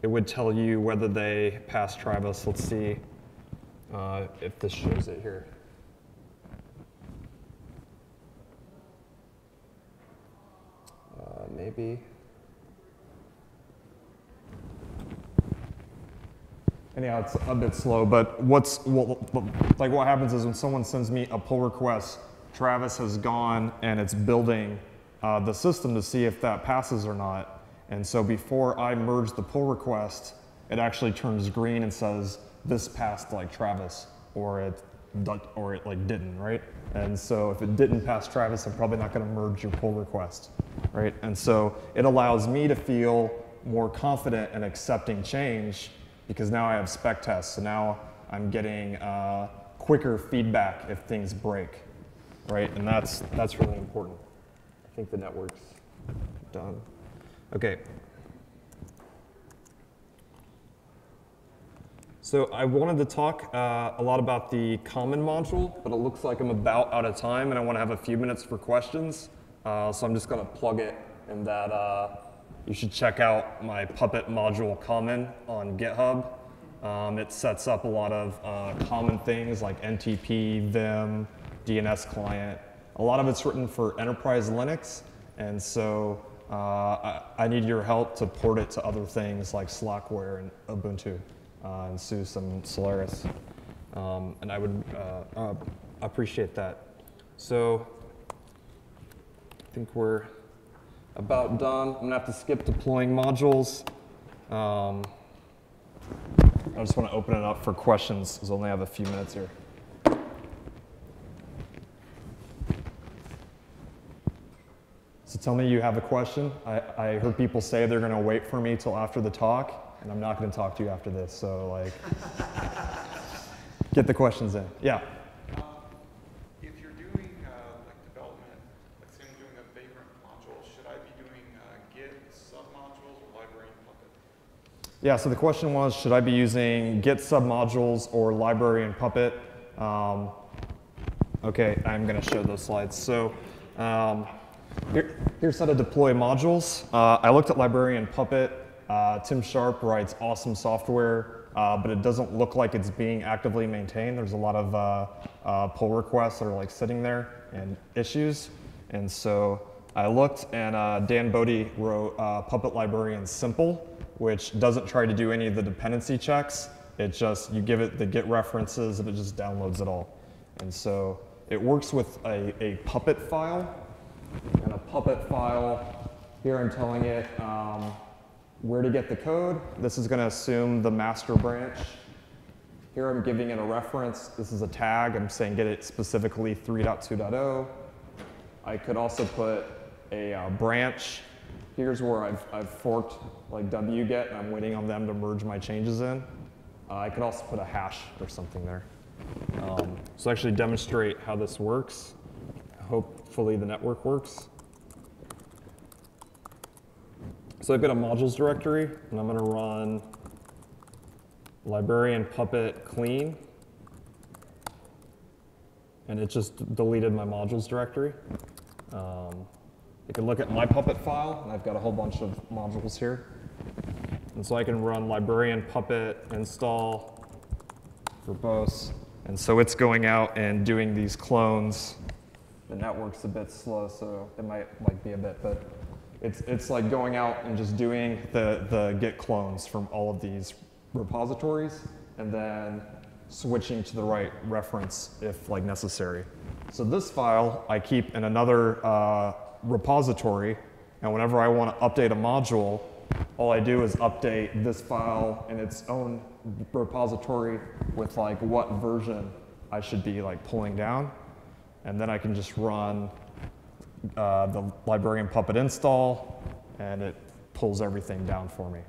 Speaker 2: it would tell you whether they passed Travis. Let's see uh, if this shows it here. Uh, maybe. anyhow, it's a bit slow, but what's, what, like what happens is when someone sends me a pull request, Travis has gone and it's building uh, the system to see if that passes or not. And so before I merge the pull request, it actually turns green and says, this passed like Travis, or it, or it like didn't, right? And so if it didn't pass Travis, I'm probably not gonna merge your pull request, right? And so it allows me to feel more confident in accepting change because now I have spec tests. So now I'm getting uh, quicker feedback if things break, right? And that's, that's really important. Think the network's done. Okay. So I wanted to talk uh, a lot about the common module, but it looks like I'm about out of time and I want to have a few minutes for questions. Uh, so I'm just going to plug it in that uh, you should check out my Puppet module common on GitHub. Um, it sets up a lot of uh, common things like NTP, Vim, DNS client. A lot of it's written for enterprise Linux, and so uh, I, I need your help to port it to other things like Slackware and Ubuntu uh, and SUSE and Solaris. Um, and I would uh, uh, appreciate that. So I think we're about done. I'm gonna have to skip deploying modules. Um, I just want to open it up for questions because I only have a few minutes here. So tell me you have a question. I, I heard people say they're going to wait for me till after the talk, and I'm not going to talk to you after this. So like, get the questions in. Yeah.
Speaker 3: Um, If you're doing uh, like development, like say doing a vagrant module, should I be doing uh, Git submodules or Librarian Puppet?
Speaker 2: Yeah, so the question was, should I be using Git submodules or Librarian Puppet? Um, okay, I'm gonna show those slides. So um, here, here's how to deploy modules. Uh, I looked at Librarian Puppet. Uh, Tim Sharpe writes awesome software, uh, but it doesn't look like it's being actively maintained. There's a lot of uh, uh, pull requests that are like sitting there and issues. And so I looked and uh, Dan Bode wrote Puppet Librarian Simple, which doesn't try to do any of the dependency checks. It just, you give it the Git references and it just downloads it all. And so it works with a, a Puppet file. And a Puppet file, here I'm telling it um, where to get the code. This is going to assume the master branch. Here I'm giving it a reference. This is a tag. I'm saying get it specifically 3.2.0. I could also put a uh, branch. Here's where I've, I've forked like wget and I'm waiting on them to merge my changes in. Uh, I could also put a hash or something there. Um, so actually demonstrate how this works. Hopefully the network works. So I've got a modules directory and I'm gonna run librarian puppet clean. And it just deleted my modules directory. Um, you can look at my Puppet file, and I've got a whole bunch of modules here. And so I can run librarian puppet install verbose. And so it's going out and doing these clones. The network's a bit slow, so it might like be a bit, but it's, it's like going out and just doing the, the git clones from all of these repositories and then switching to the right reference if like necessary. So this file I keep in another uh, repository, and whenever I want to update a module, all I do is update this file in its own repository with like what version I should be like pulling down, and then I can just run uh, the librarian puppet install, and it pulls everything down for me.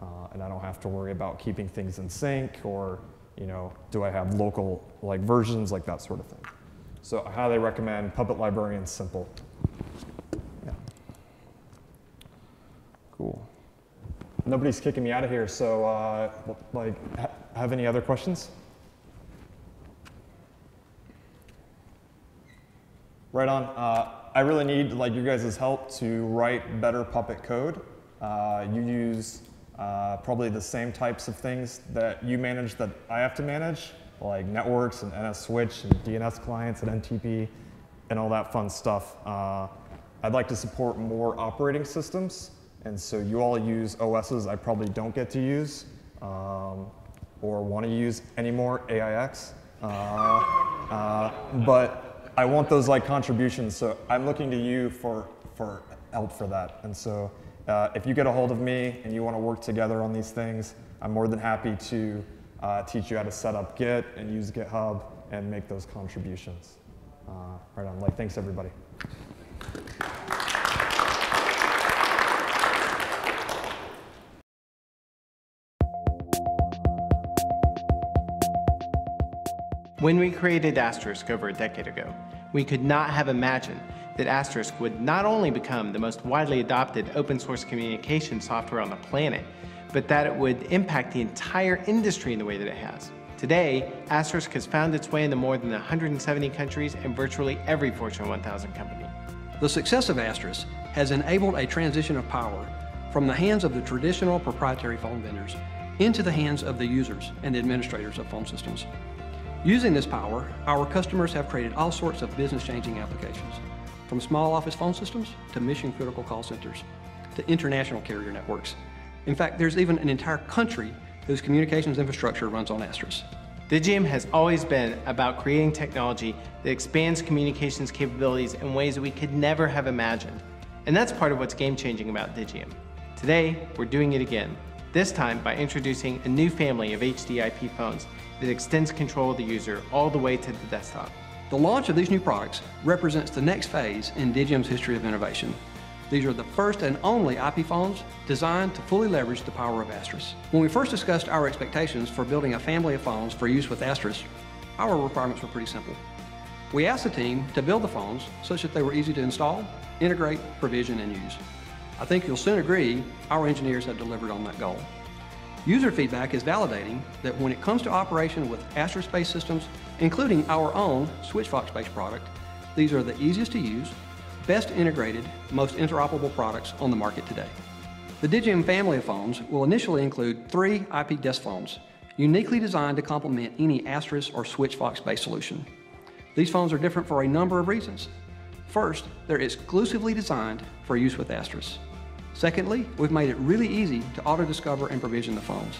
Speaker 2: Uh, and I don't have to worry about keeping things in sync or, you know, do I have local like versions, like that sort of thing. So I highly recommend Puppet Librarian Simple. Yeah. Cool. Nobody's kicking me out of here, so uh, like, ha- have any other questions? Right on. Uh, I really need like you guys' help to write better Puppet code. Uh, you use uh, probably the same types of things that you manage that I have to manage, like networks and NS switch and DNS clients and NTP and all that fun stuff. Uh, I'd like to support more operating systems, and so you all use OSs I probably don't get to use. Um, or want to use anymore AIX. Uh, uh, but I want those like contributions, so I'm looking to you for, for help for that. And so uh, if you get a hold of me and you want to work together on these things, I'm more than happy to uh, teach you how to set up Git and use GitHub and make those contributions. Uh, right on. Like, thanks everybody.
Speaker 4: When we created Asterisk over a decade ago, we could not have imagined that Asterisk would not only become the most widely adopted open source communication software on the planet, but that it would impact the entire industry in the way that it has. Today, Asterisk has found its way into more than 170 countries and virtually every Fortune 1000 company.
Speaker 5: The success of Asterisk has enabled a transition of power from the hands of the traditional proprietary phone vendors into the hands of the users and administrators of phone systems. Using this power, our customers have created all sorts of business-changing applications, from small office phone systems to mission-critical call centers to international carrier networks. In fact, there's even an entire country whose communications infrastructure runs on Asterisk.
Speaker 4: Digium has always been about creating technology that expands communications capabilities in ways we could never have imagined. And that's part of what's game-changing about Digium. Today, we're doing it again, this time by introducing a new family of HDIP phones that extends control of the user all the way to the desktop.
Speaker 5: The launch of these new products represents the next phase in Digium's history of innovation. These are the first and only IP phones designed to fully leverage the power of Asterisk. When we first discussed our expectations for building a family of phones for use with Asterisk, our requirements were pretty simple. We asked the team to build the phones such that they were easy to install, integrate, provision, and use. I think you'll soon agree our engineers have delivered on that goal. User feedback is validating that when it comes to operation with Asterisk-based systems, including our own SwitchVox-based product, these are the easiest to use, best integrated, most interoperable products on the market today. The Digium family of phones will initially include three IP desk phones, uniquely designed to complement any Asterisk or SwitchVox-based solution. These phones are different for a number of reasons. First, they're exclusively designed for use with Asterisk. Secondly, we've made it really easy to auto-discover and provision the phones.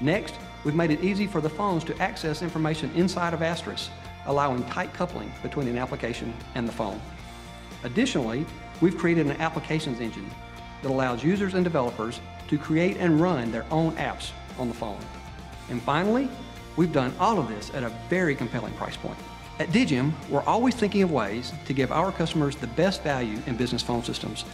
Speaker 5: Next, we've made it easy for the phones to access information inside of Asterisk, allowing tight coupling between an application and the phone. Additionally, we've created an applications engine that allows users and developers to create and run their own apps on the phone. And finally, we've done all of this at a very compelling price point. At Digium, we're always thinking of ways to give our customers the best value in business phone systems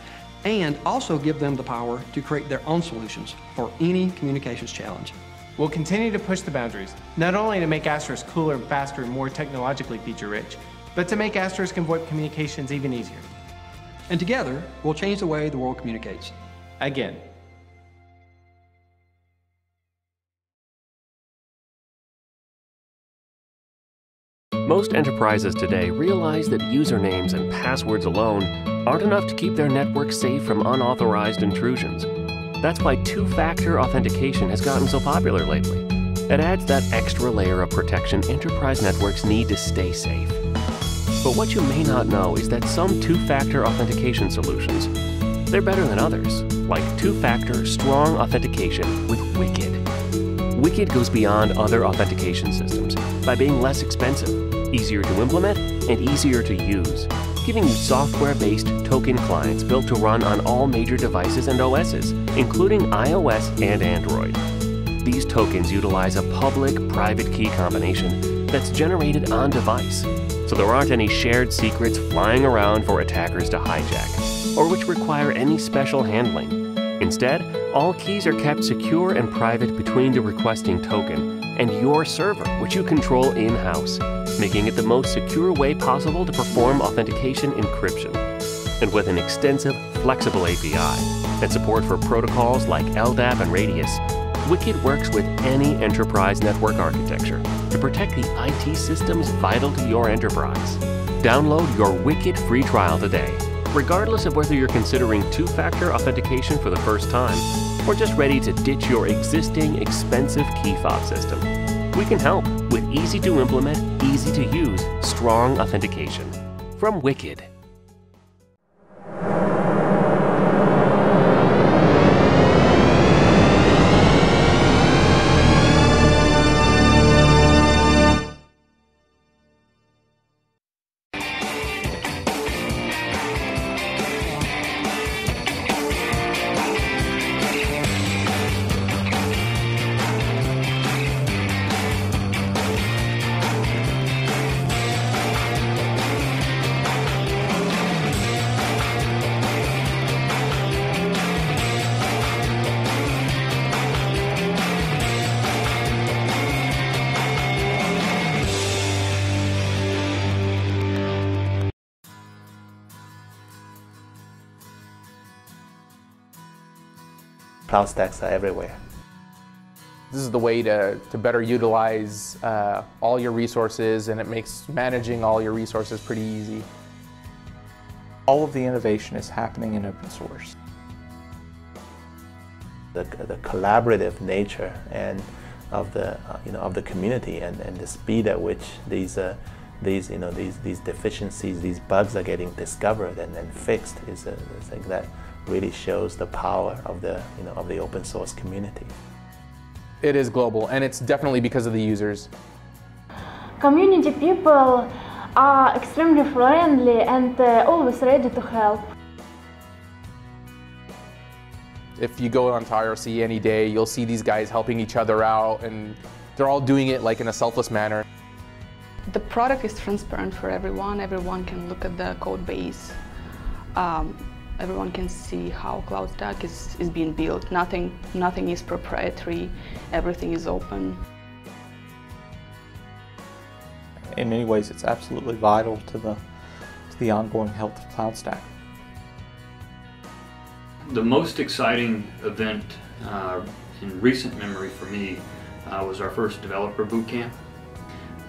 Speaker 5: and also give them the power to create their own solutions for any communications challenge.
Speaker 4: We'll continue to push the boundaries, not only to make Asterisk cooler, faster, and more technologically feature-rich, but to make Asterisk and VoIP communications even easier.
Speaker 5: And together, we'll change the way the world communicates.
Speaker 4: Again.
Speaker 6: Most enterprises today realize that usernames and passwords alone aren't enough to keep their network safe from unauthorized intrusions. That's why two factor authentication has gotten so popular lately. It adds that extra layer of protection enterprise networks need to stay safe. But what you may not know is that some two factor authentication solutions they're better than others, like two-factor strong authentication with WiKID. WiKID goes beyond other authentication systems by being less expensive, easier to implement, and easier to use, giving you software-based token clients built to run on all major devices and OSs, including iOS and Android. These tokens utilize a public-private key combination that's generated on device, so there aren't any shared secrets flying around for attackers to hijack or which require any special handling. Instead, all keys are kept secure and private between the requesting token and your server, which you control in-house, making it the most secure way possible to perform authentication encryption. And with an extensive, flexible API and support for protocols like LDAP and Radius, WiKID works with any enterprise network architecture to protect the IT systems vital to your enterprise. Download your WiKID free trial today regardless of whether you're considering two factor authentication for the first time or just ready to ditch your existing expensive key fob system. We can help easy to implement, easy to use, strong authentication. From WiKID.
Speaker 7: Cloud stacks are everywhere.
Speaker 8: This is the way to, to better utilize uh, all your resources and it makes managing all your resources pretty easy.
Speaker 9: All of the innovation is happening in open source.
Speaker 7: The, the collaborative nature and of the uh, you know of the community and, and the speed at which these uh, these you know these these deficiencies these bugs are getting discovered and, then fixed is a, a thing that really shows the power of the you know of the open source community.
Speaker 8: It is global and it's definitely because of the users.
Speaker 10: Community people are extremely friendly and uh, always ready to help.
Speaker 8: If you go onto IRC any day, you'll see these guys helping each other out and they're all doing it like in a selfless manner.
Speaker 11: The product is transparent for everyone. Everyone can look at the code base. Um, everyone can see how CloudStack is, is being built. Nothing, nothing is proprietary. Everything is open.
Speaker 9: In many ways, it's absolutely vital to the, to the ongoing health of CloudStack.
Speaker 12: The most exciting event uh, in recent memory for me uh, was our first developer bootcamp.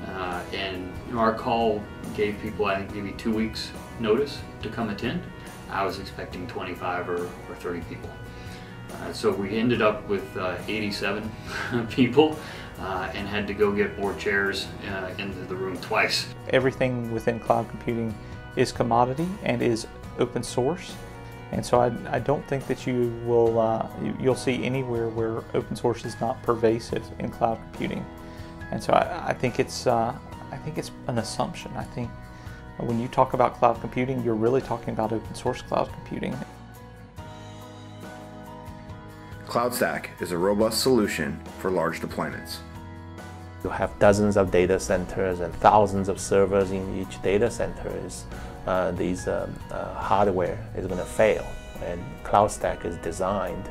Speaker 12: Uh, and you know, our call gave people, I think, maybe two weeks notice to come attend. I was expecting 25 or, or 30 people. Uh, so we ended up with uh, 87 people uh, and had to go get more chairs uh, into the room twice.
Speaker 9: Everything within cloud computing is commodity and is open source. And so I, I don't think that you will uh, you'll see anywhere where open source is not pervasive in cloud computing. And so I, I think it's uh, I think it's an assumption. I think when you talk about cloud computing, you're really talking about open source cloud computing.
Speaker 13: CloudStack is a robust solution for large deployments.
Speaker 7: You have dozens of data centers and thousands of servers in each data center. Uh, these um, uh, hardware is going to fail, and CloudStack is designed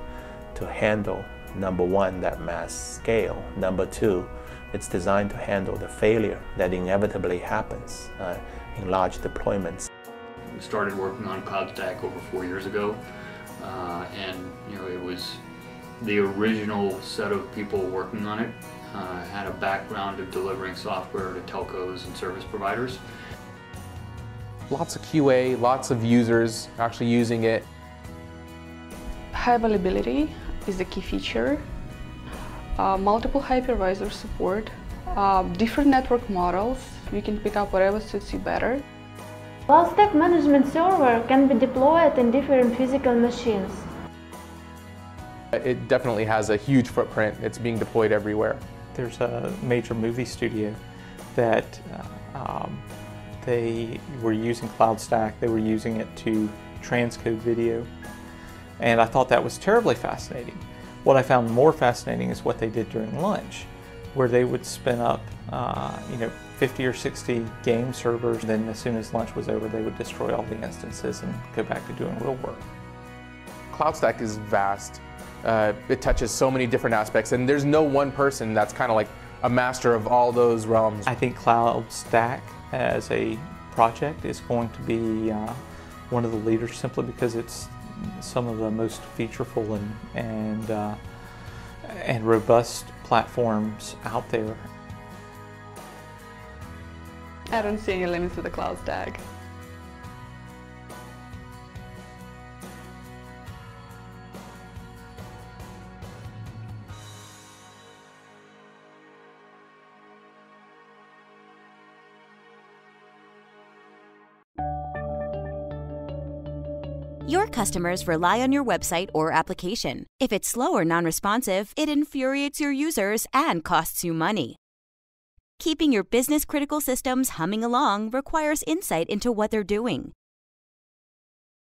Speaker 7: to handle number one that mass scale. Number two, it's designed to handle the failure that inevitably happens uh, in large deployments.
Speaker 12: We started working on CloudStack over four years ago, uh, and you know it was the original set of people working on it uh, had a background of delivering software to telcos and service providers.
Speaker 8: Lots of QA, lots of users actually using it.
Speaker 11: High availability is the key feature. Uh, multiple hypervisor support, uh, different network models. You can pick up whatever suits you better.
Speaker 10: CloudStack Management Server can be deployed in different physical machines.
Speaker 8: It definitely has a huge footprint. It's being deployed everywhere.
Speaker 9: There's a major movie studio that uh, um, they were using CloudStack. They were using it to transcode video. And I thought that was terribly fascinating. What I found more fascinating is what they did during lunch, where they would spin up, uh, you know, 50 or 60 game servers. Then as soon as lunch was over, they would destroy all the instances and go back to doing real work.
Speaker 8: CloudStack is vast. Uh, it touches so many different aspects, and there's no one person that's kind of like a master of all those realms.
Speaker 9: I think CloudStack as a project is going to be uh, one of the leaders simply because it's some of the most featureful and and uh, and robust platforms out there.
Speaker 11: I don't see any limits to the CloudStack.
Speaker 14: Your customers rely on your website or application. If it's slow or non responsive, it infuriates your users and costs you money. Keeping your business critical systems humming along requires insight into what they're doing.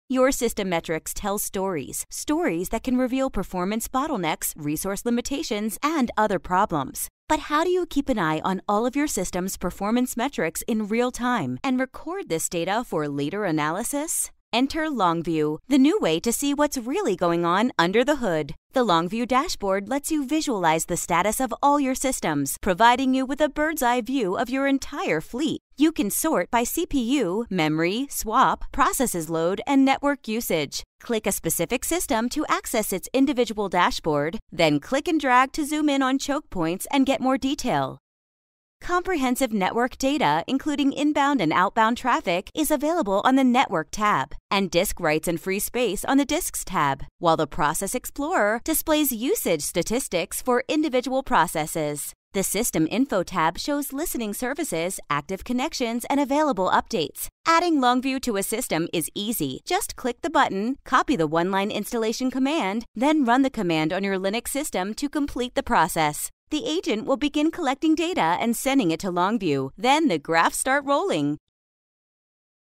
Speaker 14: Your system metrics tell stories, stories that can reveal performance bottlenecks, resource limitations, and other problems. But how do you keep an eye on all of your system's performance metrics in real time and record this data for later analysis? Enter Longview, the new way to see what's really going on under the hood. The Longview dashboard lets you visualize the status of all your systems, providing you with a bird's eye view of your entire fleet. You can sort by CPU, memory, swap, processes load, and network usage. Click a specific system to access its individual dashboard, then click and drag to zoom in on choke points and get more detail. Comprehensive network data, including inbound and outbound traffic, is available on the Network tab, and disk writes and free space on the Disks tab, while the Process Explorer displays usage statistics for individual processes. The System Info tab shows listening services, active connections, and available updates. Adding Longview to a system is easy. Just click the button, copy the one line installation command, then run the command on your Linux system to complete the process. The agent will begin collecting data and sending it to Longview. Then the graphs start rolling.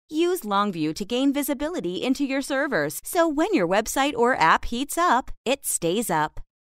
Speaker 14: Use Longview to gain visibility into your servers so when your website or app heats up, it stays up.